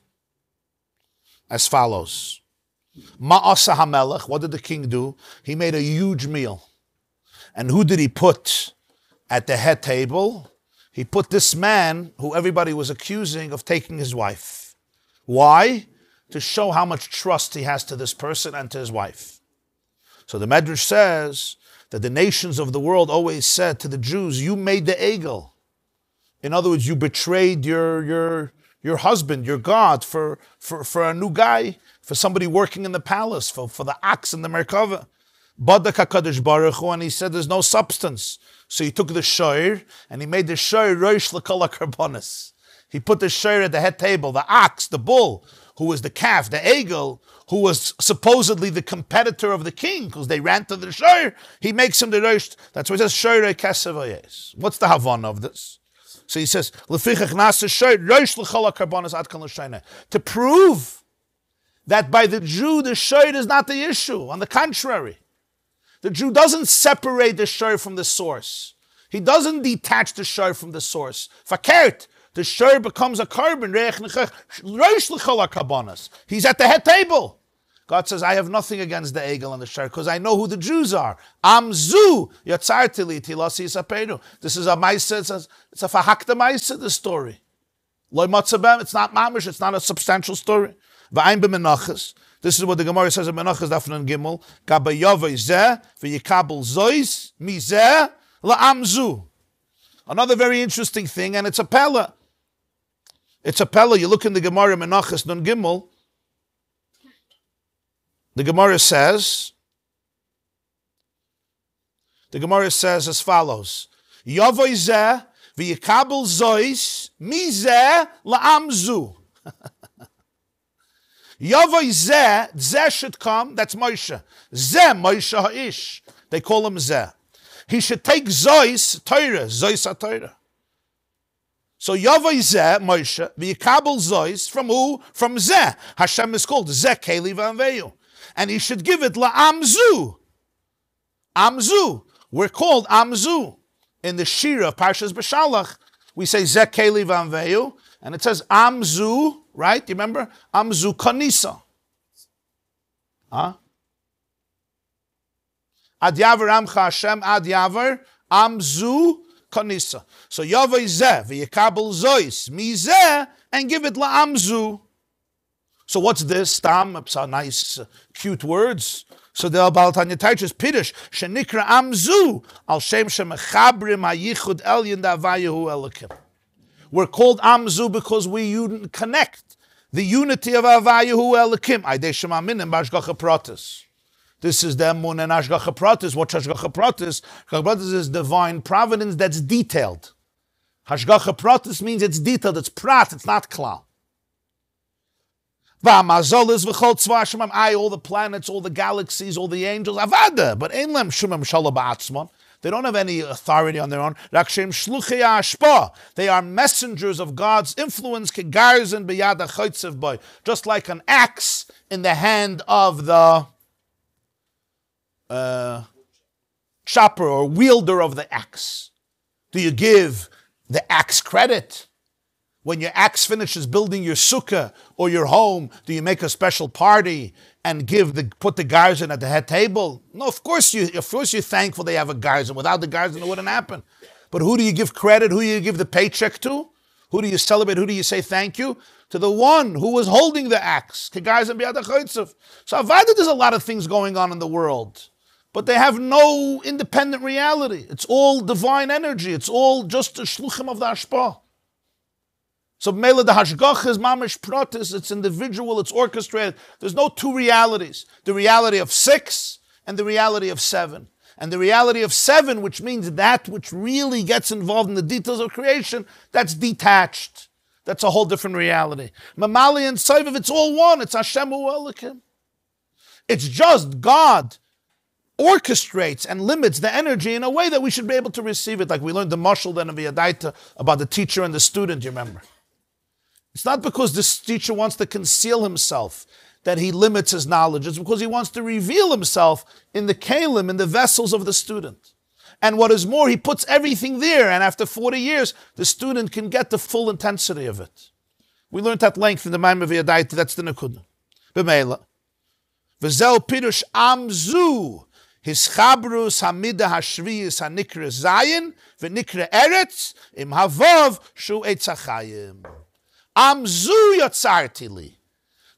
Speaker 2: as follows. Ma'asa HaMelech, what did the king do? He made a huge meal. And who did he put at the head table? He put this man who everybody was accusing of taking his wife. Why? To show how much trust he has to this person and to his wife. So the Medrash says that the nations of the world always said to the Jews, You made the egel. In other words, you betrayed your, your, your husband, your God, for, for, for a new guy, for somebody working in the palace, for, for the ox and the Merkava. Badak HaKadosh Baruch Hu, and he said there's no substance. So he took the shoir and he made the shoir roish l'kol karbonis. He put the shoir at the head table, the ox, the bull, who was the calf, the egel, who was supposedly the competitor of the king, because they ran to the shoir. He makes him the roish. That's why he says shoir kesevayes. What's the havana of this? So he says. To prove that by the Jew, the shoir is not the issue. On the contrary, the Jew doesn't separate the shor from the source. He doesn't detach the shor from the source. Fakert, the shor becomes a korban. He's at the head table. God says, I have nothing against the egel and the shor because I know who the Jews are. This is a maisa, it's a, it's a fahakta maisa, the story. It's not mamish, it's not a substantial story. This is what the Gemara says in Menachas Dafnan Gimel. Zeh v'yikabel zois. Another very interesting thing, and it's a pella. It's a pella. You look in the Gemara Menachas Nun Gimel. The Gemara says. The Gemara says as follows: Yavoy zeh v'yikabel zois mizeh la'amzu. (laughs) Yavoy Zeh, Zeh should come, that's Moshe. Zeh, Moshe Ha'ish. They call him Zeh. He should take Zois, Torah, Zois HaTorah. So Yavoy Zeh, Moshe, V'yikabel Zois, from who? From Zeh. Hashem is called Zeh Keli V'anveyu. And he should give it La'amzu. Amzu. Amzu. We're called Amzu. In the Shira of Parshas B'Shalach, we say Zeh Keli V'anveyu, and it says Amzu, right? You remember? Amzu Kanisa. Huh? Ad Yavar Amcha Hashem Ad Amzu Kanisa. So Yavai Zeh v'yikabel Zois Mizeh and give it la Amzu. So what's this? Stam, nice, uh, cute words. So the Baal Tanya Taichus Pirush Shenikra Amzu Al Shem Shemechabrim Hayichud Elyon Davayahu Elikim. We're called Amzu because we connect the unity of Avayahu Elikim. Aidei Shemaminim Bashgacha Pratis. This is the Emun and Ashgacha Pratis. What Ashgacha Pratis? Ashgacha Pratis is divine providence that's detailed. Hashgacha Pratis means it's detailed, it's prat, it's not klal. I, all the planets, all the galaxies, all the angels, avada, but ein lem shumam shalom. They don't have any authority on their own. They are messengers of God's influence. Just like an axe in the hand of the uh, chopper or wielder of the axe. Do you give the axe credit? When your axe finishes building your sukkah or your home, do you make a special party and give the put the guys in at the head table? No, of course you of course you're thankful they have a and without the guys, it wouldn't happen. But who do you give credit? Who do you give the paycheck to? Who do you celebrate? Who do you say thank you? To the one who was holding the axe. So Avada, there's a lot of things going on in the world but they have no independent reality. It's all divine energy. It's all just the shluchim of the ashpa. So Mela the Hashgach is mamish pratis, it's individual, it's orchestrated. There's no two realities. The reality of six and the reality of seven. And the reality of seven, which means that which really gets involved in the details of creation, that's detached. That's a whole different reality. Mamali and Saiviv, it's all one. It's Hashem Elikim. It's just God orchestrates and limits the energy in a way that we should be able to receive it. Like we learned the marshal then of Yadaita about the teacher and the student, you remember. It's not because this teacher wants to conceal himself that he limits his knowledge. It's because he wants to reveal himself in the kalim, in the vessels of the student. And what is more, he puts everything there, and after 40 years, the student can get the full intensity of it. We learned at length in the Maimah V'Yadaita, that's the Nakudah. B'meila. V'zel pirush amzu Hischabrus hamida hashviyis hanikra zayin v'nikra eretz im havav shu etzachayim. Am zu yotzartili.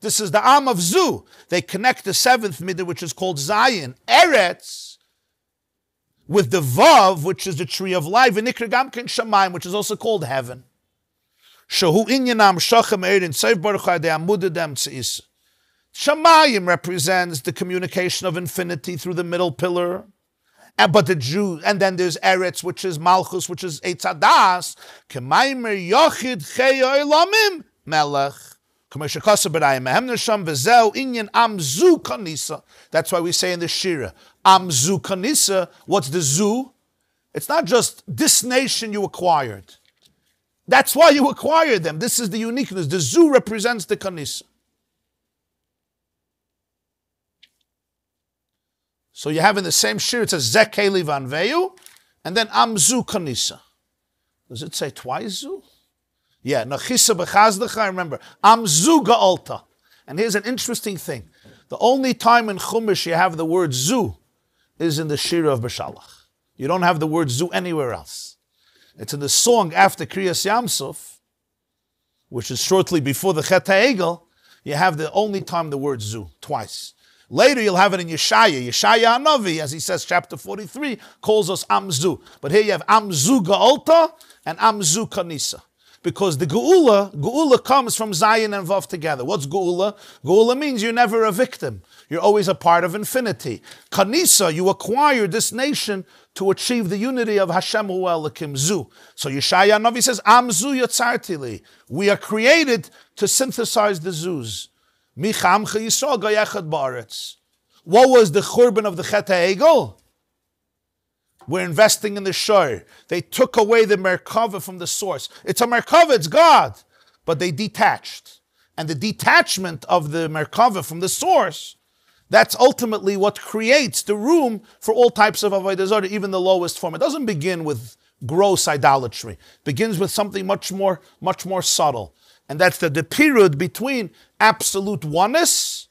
Speaker 2: This is the Am of Zu. They connect the seventh midah, which is called Zayin, Eretz, with the Vav, which is the tree of life, and Nikra Gamkin Shamayim, which is also called heaven. Shahu inyanam shachem erin seif baruch de amudadem tzis. Shamayim represents the communication of infinity through the middle pillar. And, but the Jew, and then there's Eretz, which is Malchus, which is Eitzadas. Kemaimer Yochid Cheyoilamim Melech. That's why we say in the Shira, Amzu Kanisa, what's the zoo? It's not just this nation you acquired. That's why you acquired them. This is the uniqueness. The zoo represents the Kanisa. So you have in the same shir, it says Zekeli Vanveyu, and then Amzu Kanisa. Does it say twice Zu? Yeah, Nachisa Bechazdecha, I remember, Amzu Ga'alta. And here's an interesting thing. The only time in Chumash you have the word Zu is in the Shir of Beshalach. You don't have the word Zu anywhere else. It's in the song after Kriyas Yamsuf, which is shortly before the Chet Egel, you have the only time the word Zu, twice. Later, you'll have it in Yeshaya. Yeshaya Anavi, as he says, chapter 43, calls us Amzu. But here you have Amzu Ga'alta and Amzu Kanisa. Because the Geula, Geula comes from Zayin and Vav together. What's Geula? Geula means you're never a victim. You're always a part of infinity. Kanisa, you acquire this nation to achieve the unity of Hashem Hu Zu. So Yeshaya Navi says, Amzu Yatzartili. We are created to synthesize the Zuz. What was the churban of the Chet Egel? We're investing in the shor. They took away the Merkava from the source. It's a Merkava, it's God. But they detached. And the detachment of the Merkava from the source, that's ultimately what creates the room for all types of Avodah even the lowest form. It doesn't begin with gross idolatry. It begins with something much more, much more subtle. And that's the, the period between absolute oneness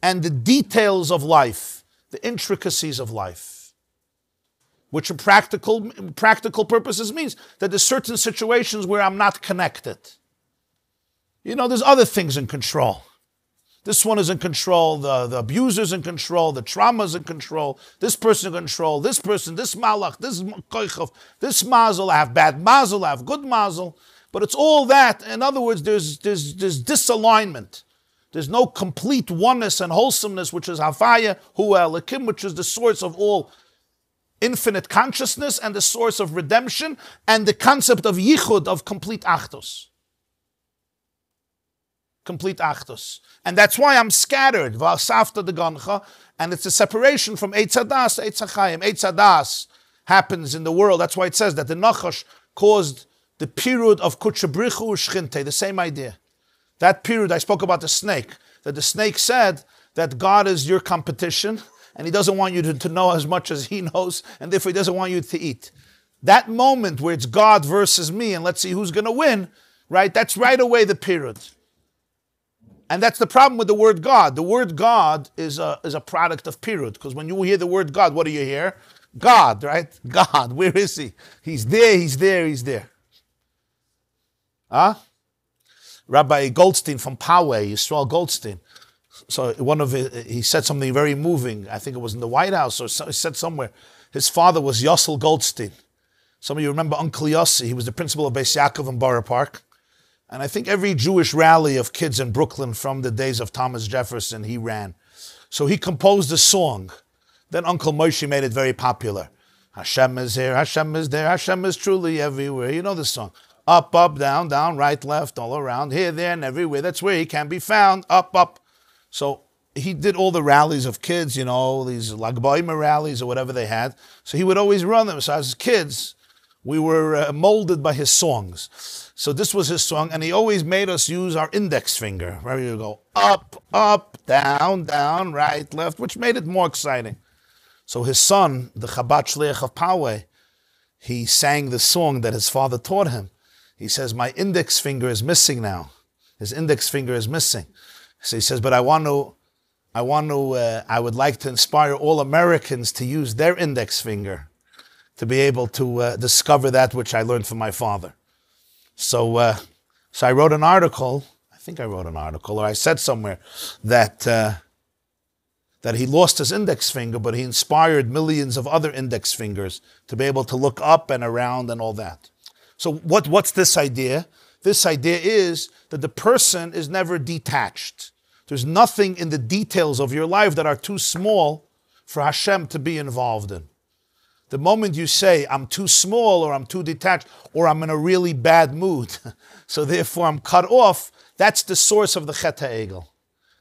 Speaker 2: and the details of life, the intricacies of life. Which in practical, practical purposes means that there's certain situations where I'm not connected. You know, there's other things in control. This one is in control, the, the abuser's in control, the trauma's in control, this person in control, this person, this malach, this koichov, this mazel, I have bad mazel, I have good mazel. But it's all that. In other words, there's, there's, there's disalignment. There's no complete oneness and wholesomeness, which is Havaya Hu which is the source of all infinite consciousness and the source of redemption and the concept of Yichud, of complete Achtos. complete achdus. And that's why I'm scattered. V'asafta de gancha, and it's a separation from Eitz Hadas to Eitz Hachayim. Happens in the world. That's why it says that the Nachash caused the period of Kutchabrichu Shchinte, the same idea. That period I spoke about the snake, that the snake said that God is your competition and he doesn't want you to, to know as much as he knows, and therefore he doesn't want you to eat. That moment where it's God versus me, and let's see who's going to win, right? That's right away the period. And that's the problem with the word God. The word God is a, is a product of period, because when you hear the word God, what do you hear? God, right? God, where is he? He's there, he's there, he's there. Huh? Rabbi Goldstein from Poway, Yisrael Goldstein, so one of it, he said something very moving. I think it was in the White House or so, he said somewhere. His father was Yossel Goldstein. Some of you remember Uncle Yossi. He was the principal of Beis Yaakov in Borough Park. And I think every Jewish rally of kids in Brooklyn from the days of Thomas Jefferson, he ran. So he composed a song. Then Uncle Moshe made it very popular. Hashem is here, Hashem is there, Hashem is truly everywhere. You know the song. Up, up, down, down, right, left, all around, here, there, and everywhere. That's where he can be found. Up, up. So he did all the rallies of kids, you know, these Lag BaOmer rallies or whatever they had. So he would always run them. So as kids, we were uh, molded by his songs. So this was his song, and he always made us use our index finger. Where you go up, up, down, down, right, left, which made it more exciting. So his son, the Chabad Shliach of Poway, he sang the song that his father taught him. He says, My index finger is missing now. His index finger is missing. So he says, but I want to, I want to, uh, I would like to inspire all Americans to use their index finger to be able to uh, discover that which I learned from my father. So, uh, so I wrote an article. I think I wrote an article, or I said somewhere that uh, that he lost his index finger, but he inspired millions of other index fingers to be able to look up and around and all that. So, what, what's this idea? This idea is that the person is never detached. There's nothing in the details of your life that are too small for Hashem to be involved in. The moment you say, I'm too small or I'm too detached or I'm in a really bad mood, (laughs) so therefore I'm cut off, that's the source of the Chet HaEgel.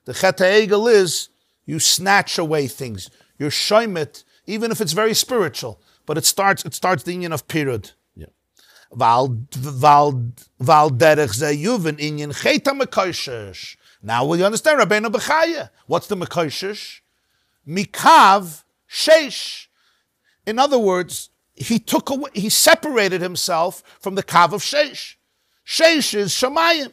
Speaker 2: The Chet HaEgel is you snatch away things. You're even if it's very spiritual, but it starts, it starts the union of period. Now will you understand Rabbeinu Bechaya? What's the Mekoshish? Mikav Sheish. In other words, he took away, he separated himself from the Kav of Sheish. Sheish is Shemayim.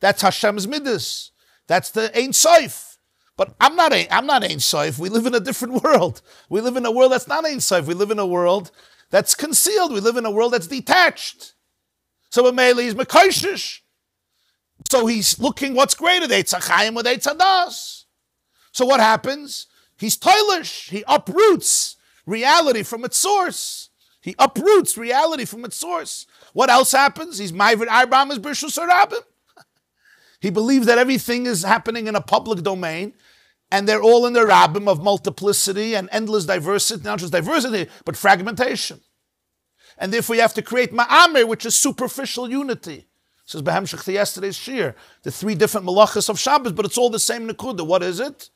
Speaker 2: That's Hashem's Midas. That's the Ein Soif. But I'm not a, I'm not Ein Soif. We live in a different (laughs) world. We live in a world that's not Ein Soif. We live in a world that's concealed. We live in a world that's detached. So Ameli is Mekoshish. So he's looking what's greater, the Eitz Hachayim or the Eitz Hadas. So what happens? He's toilish. He uproots reality from its source. He uproots reality from its source. What else happens? He's Ma'avid Arbam is Birshus Arabim. (laughs) He believes that everything is happening in a public domain, and they're all in the rabbim of multiplicity and endless diversity, not just diversity, but fragmentation. And therefore you have to create ma'amir, which is superficial unity. This is to yesterday's shir, the three different malachas of Shabbos, but it's all the same nekuda. What is it?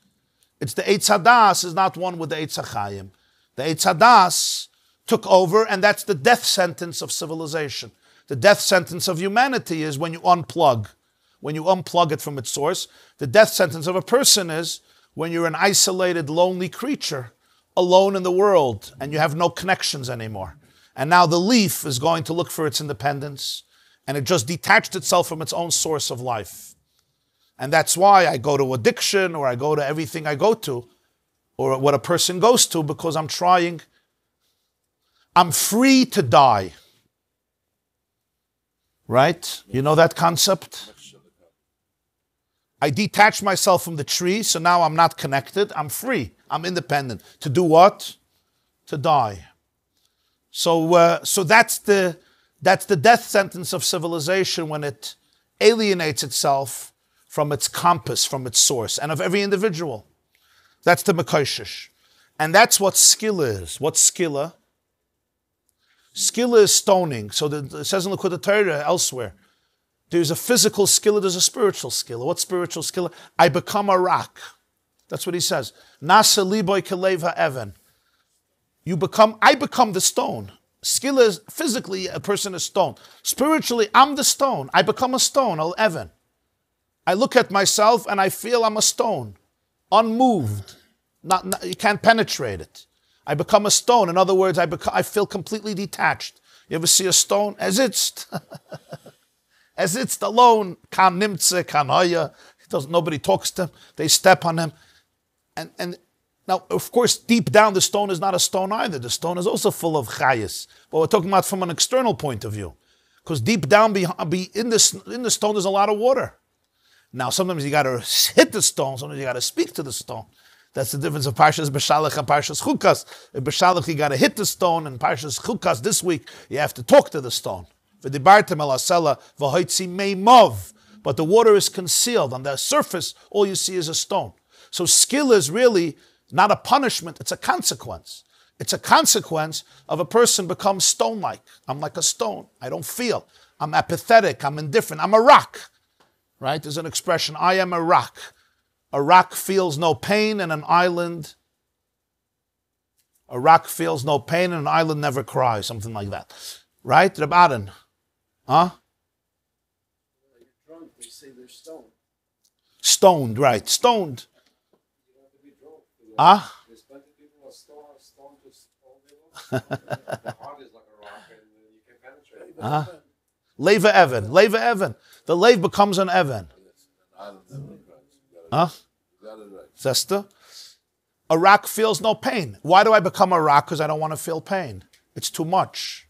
Speaker 2: It's the Eitz Hadas is not one with the Eitz Hachayim. The Eitz Hadas took over, and that's the death sentence of civilization. The death sentence of humanity is when you unplug, when you unplug it from its source. The death sentence of a person is when you're an isolated, lonely creature, alone in the world, and you have no connections anymore. And now the leaf is going to look for its independence and it just detached itself from its own source of life. And that's why I go to addiction or I go to everything I go to or what a person goes to because I'm trying, I'm free to die. Right? You know that concept? I detach myself from the tree, so now I'm not connected. I'm free. I'm independent. To do what? To die. So, uh, so that's the that's the death sentence of civilization when it alienates itself from its compass, from its source, and of every individual. That's the Mekoshish. And that's what skill is. What's skilla? Skilla is stoning. So the, it says in the Torah elsewhere, There's a physical skill, there's a spiritual skill. What spiritual skill? I become a rock. That's what he says. Nasa liboy keleva evan. You become, I become the stone. Skill is physically a person is stone. Spiritually, I'm the stone. I become a stone, al evan. I look at myself and I feel I'm a stone, unmoved. Not, not, you can't penetrate it. I become a stone. In other words, I, become, I feel completely detached. You ever see a stone as it's (laughs) as it's alone? Kan nimtze, kan haya. Nobody talks to him? They step on him, and and now of course deep down the stone is not a stone either. The stone is also full of chayas. But we're talking about from an external point of view, because deep down be, be in the in the stone there's a lot of water. Now sometimes you got to (laughs) hit the stone. Sometimes you got to speak to the stone. That's the difference of Parshas Beshalach and Parshas Chukas. In Beshalach, you got to hit the stone, and Parshas Chukas this week, you have to talk to the stone. But the water is concealed. On the surface, all you see is a stone. So skill is really not a punishment, it's a consequence. It's a consequence of a person becomes stone like. I'm like a stone. I don't feel. I'm apathetic. I'm indifferent. I'm a rock. Right? There's an expression I am a rock. A rock feels no pain and an island. A rock feels no pain and an island never cries, something like that. Right? Rabbanan. Huh?
Speaker 3: Drunk, they say they're stoned.
Speaker 2: Stoned, right. Stoned.
Speaker 3: You have to be drunk.
Speaker 2: Huh?
Speaker 3: There's plenty of people who are stoned, stoned just all day long. (laughs) the heart is like a rock and uh, you can penetrate it.
Speaker 2: Huh? Leva Evan. Leva Evan. The lave becomes an Evan.
Speaker 1: Island never cries. You got it-
Speaker 2: Huh?
Speaker 1: you got it right.
Speaker 2: Zesta. A rock feels no pain. Why do I become a rock? Because I don't want to feel pain. It's too much.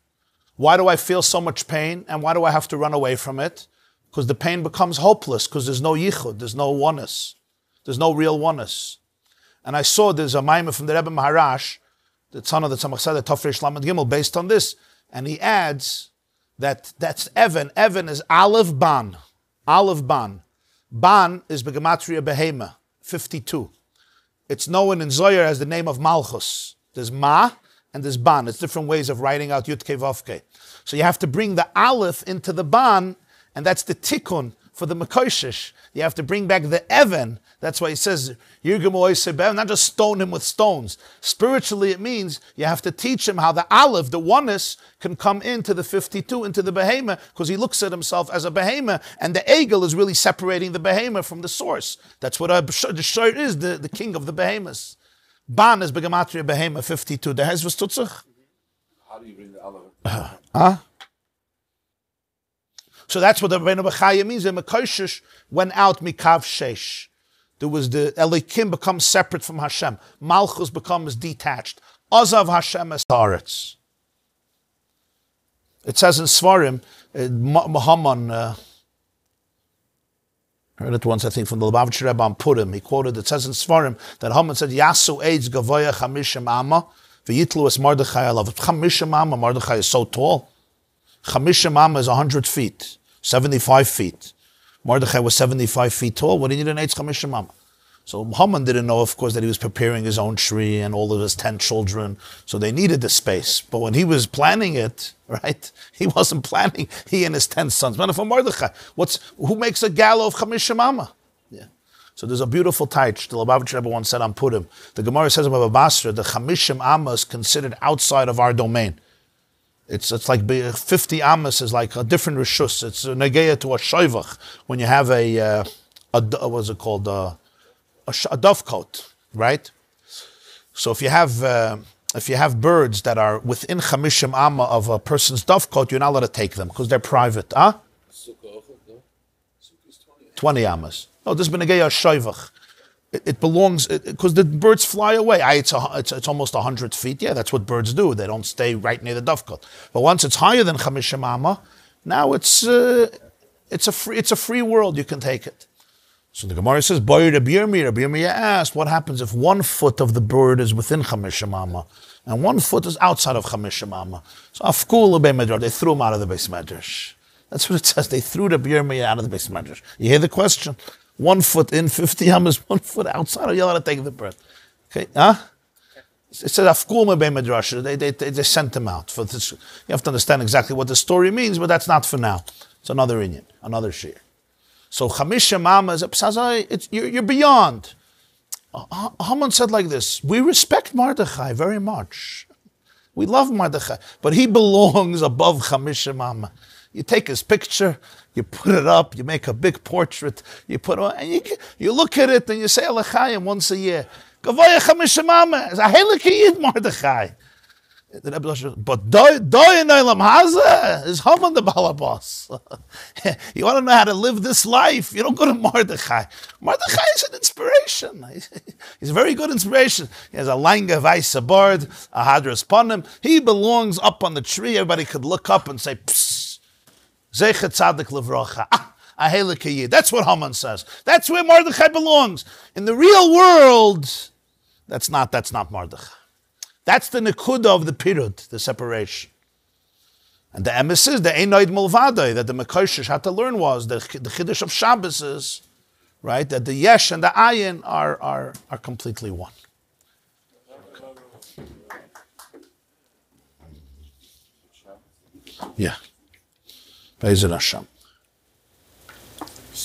Speaker 2: Why do I feel so much pain? And why do I have to run away from it? Because the pain becomes hopeless, because there's no yichud, there's no oneness. There's no real oneness. And I saw there's a mimer from the Rebbe Maharash, the son of the Tzemach Tzedek, Tafresh Lamed Gimel, based on this. And he adds that that's Evan. Evan is Aleph Ban. Aleph Ban. Ban is Begematria Behema, 52. It's known in Zohar as the name of Malchus. There's Ma and there's Ban. It's different ways of writing out Yud Kei So you have to bring the Aleph into the Ban, and that's the Tikkun for the Mekoshish. You have to bring back the Evan. That's why he says, not just stone him with stones. Spiritually, it means you have to teach him how the Aleph, the oneness, can come into the 52, into the Behema, because he looks at himself as a Behema, and the Egel is really separating the Behema from the source. That's what a, the Shor is, the, the king of the Behemoths. Ban is Begematria Behema 52. The Hez was Tutzach.
Speaker 1: How do you bring the Aleph?
Speaker 2: Huh? So that's what the Rebbeinu Bechaya means. The Mekoshish went out mikav shesh. There was the Elikim becomes separate from Hashem. Malchus becomes detached. Ozav Hashem haaretz. It says in Svarim, uh, Muhammad, uh, heard it once, I think, from the Lubavitcher Rebbe on Purim. He quoted, it says in Svarim, that Haman said, Yasu Eitz Gavoya Chamishim Amma, V'yitlu es Mordechai alav. Chamishim Amma, Mordechai is so tall. Chamishim Amma is 100 feet, 75 feet. Mordechai was 75 feet tall. What do you need an Eitz Chamishim Amma? So Haman didn't know, of course, that he was preparing his own tree and all of his 10 children. So they needed the space. But when he was planning it, (laughs) right, he wasn't planning, he and his 10 sons. Mordechai, what's, who makes a gallows of Chamishim Amma? Yeah. So there's a beautiful taich. The Lubavitcher Rebbe once said on Purim. The Gemara says about Basra, the Chamishim Amma is considered outside of our domain. It's it's like 50 Amos is like a different rishus. It's a negeya to a shoivach when you have a, uh, a what's it called, uh, a, a dovecote, right? So if you have uh, if you have birds that are within chamishim amma of a person's dove dovecote, you're not allowed to take them because they're private. Huh?
Speaker 1: Sukkah ochot, no?
Speaker 3: Sukkah is 20.
Speaker 2: 20 amas. No, this is benegeya shoivach. It, it belongs because the birds fly away. I, it's, a, it's it's almost hundred feet. Yeah, that's what birds do. They don't stay right near the dovecote. But once it's higher than chamishim amma, now it's uh, it's a free it's a free world. You can take it. So the Gemara says, Boy Rabbi Yirmi, Rabbi asked, what happens if one foot of the bird is within chamishim amma and one foot is outside of chamishim amma? So afkul medrash, they threw him out of the beis medrash. That's what it (laughs) says. They threw Rabbi Yirmi out of the beis medrash. You hear the question? One foot in 50 ammas, (laughs) one foot outside. Are you allowed to take the bird? Okay, huh? It says afkul medrash. They, they, they, they sent him out. For this. You have to understand exactly what the story means, but that's not for now. It's another Indian, another shear. So Chamishim Amma it's, you're, you're beyond. Uh, ha- Haman said like this We respect Mordechai very much. We love Mordechai, but he (laughs) belongs above Chamishim Amma. You take his picture, you put it up, you make a big portrait, you put on, and you, you look at it and you say Alachayim once a year. Gavoya Chamishim Amma, it's But is Haman the Balabas. (laughs) you want to know how to live this life? You don't go to Mordechai. Mordechai is an inspiration. (laughs) He's a very good inspiration. He has a langa vaisa board, a hadras ponim. He belongs up on the tree. Everybody could look up and say, Psst, Tzadik Levrocha. Ah. That's what Haman says. That's where Mordechai belongs. In the real world, that's not, that's not Mordechai. That's the nekuda of the pirud, the separation. And the emes is the Einoid Mulvadai that the Mekoshish had to learn was the, the Chiddush of Shabbos is, right, that the Yesh and the Ayin are, are, are completely one. Yeah. Be'ezer Hashem.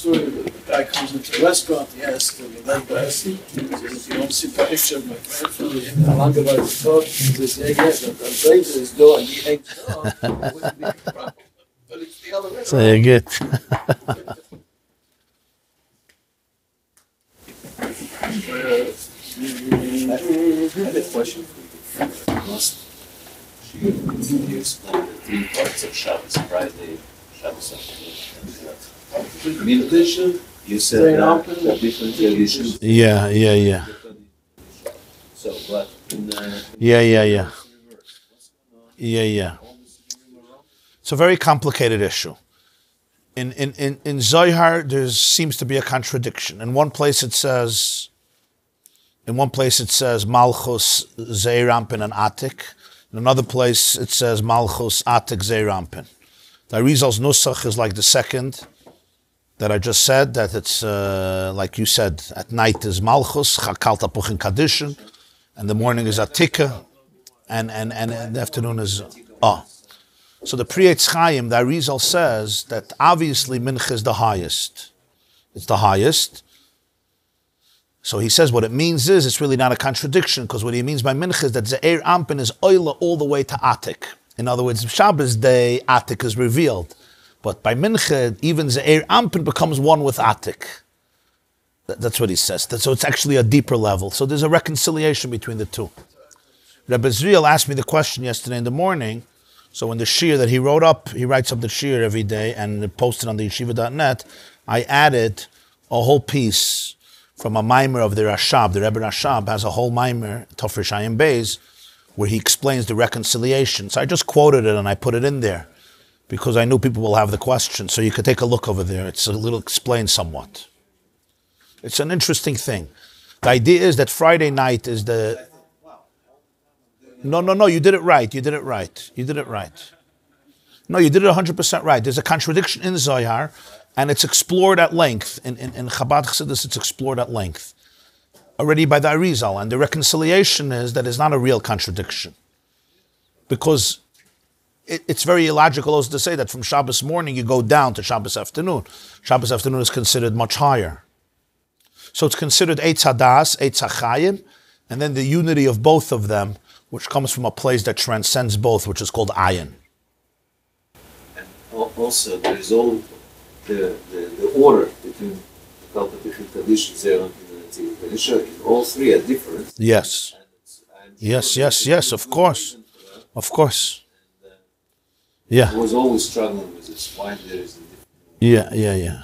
Speaker 4: Story that the guy comes into a restaurant, he asks the he says, you don't see the picture of my grandfather in the longer by the talk, he says, yeah, yeah, the blade his door and he hangs it off, it wouldn't be a problem. But it's the other way
Speaker 2: So you get.
Speaker 5: I had a question for you. Last year, you explained the three parts of Shabbos, Friday, Shabbos afternoon, and meditation. You said
Speaker 4: Very
Speaker 5: that
Speaker 4: often.
Speaker 5: the different traditions.
Speaker 2: Yeah, yeah, yeah.
Speaker 5: So, but in, uh,
Speaker 2: Yeah, yeah, yeah. Yeah, yeah. It's a very complicated issue. In in in, in Zohar, there seems to be a contradiction. In one place, it says, in one place it says Malchus Zeirampin and Atik. In another place, it says Malchus Atik Zeirampin. The Arizal's Nusach is like the second that I just said. That it's uh, like you said, at night is Malchus Chakal Tapuchin Kadishin, and the morning is Atika and and and in the afternoon is Ah. So the Pri Chaim, the Arizal says that obviously Mincha is the highest. It's the highest. So he says what it means is it's really not a contradiction because what he means by Mincha is that Ze'er Ampin is oila all the way to Atik. In other words, Shabbos day Atik is revealed, but by Mincha even Ze'er Ampin becomes one with Atik. That- That's what he says. So it's actually a deeper level. So there's a reconciliation between the two. Rabbi Zriel asked me the question yesterday in the morning. So in the shir that he wrote up, he writes up the shir every day and posted on the yeshiva.net. I added a whole piece from a mimer of the Rashab. The Rebbe Rashab has a whole mimer, Tofir Shayim Beis, where he explains the reconciliation. So I just quoted it and I put it in there because I knew people will have the question. So you could take a look over there. It's a little explained somewhat. It's an interesting thing. The idea is that Friday night is the no, no, no, you did it right. You did it right. You did it right. No, you did it 100% right. There's a contradiction in Zohar, and it's explored at length. In, in, in Chabad Chassidus, it's explored at length. Already by the Arizal. And the reconciliation is that it's not a real contradiction. Because it, it's very illogical also to say that from Shabbos morning you go down to Shabbos afternoon. Shabbos afternoon is considered much higher. So it's considered Eitz Hadas, Eitz Hachayim, and then the unity of both of them, which comes from a place that transcends both, which is called Ayin.
Speaker 5: and also there is all the, the, the order between the Kalpa different traditions, Zeran and Tzivit Kadisha, in all three are different.
Speaker 2: Yes,
Speaker 5: And
Speaker 2: Yes, yes, yes, of course.
Speaker 5: that.
Speaker 2: Uh, of course.
Speaker 5: And,
Speaker 2: Yeah,
Speaker 5: I was always struggling with this, why there is a difference.
Speaker 2: yeah, yeah, yeah.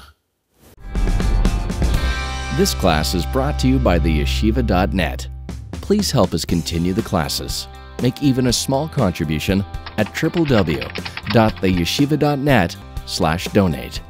Speaker 6: This class is brought to you by the yeshiva.net. Please help us continue the classes. Make even a small contribution at www.theyeshiva.net slash donate.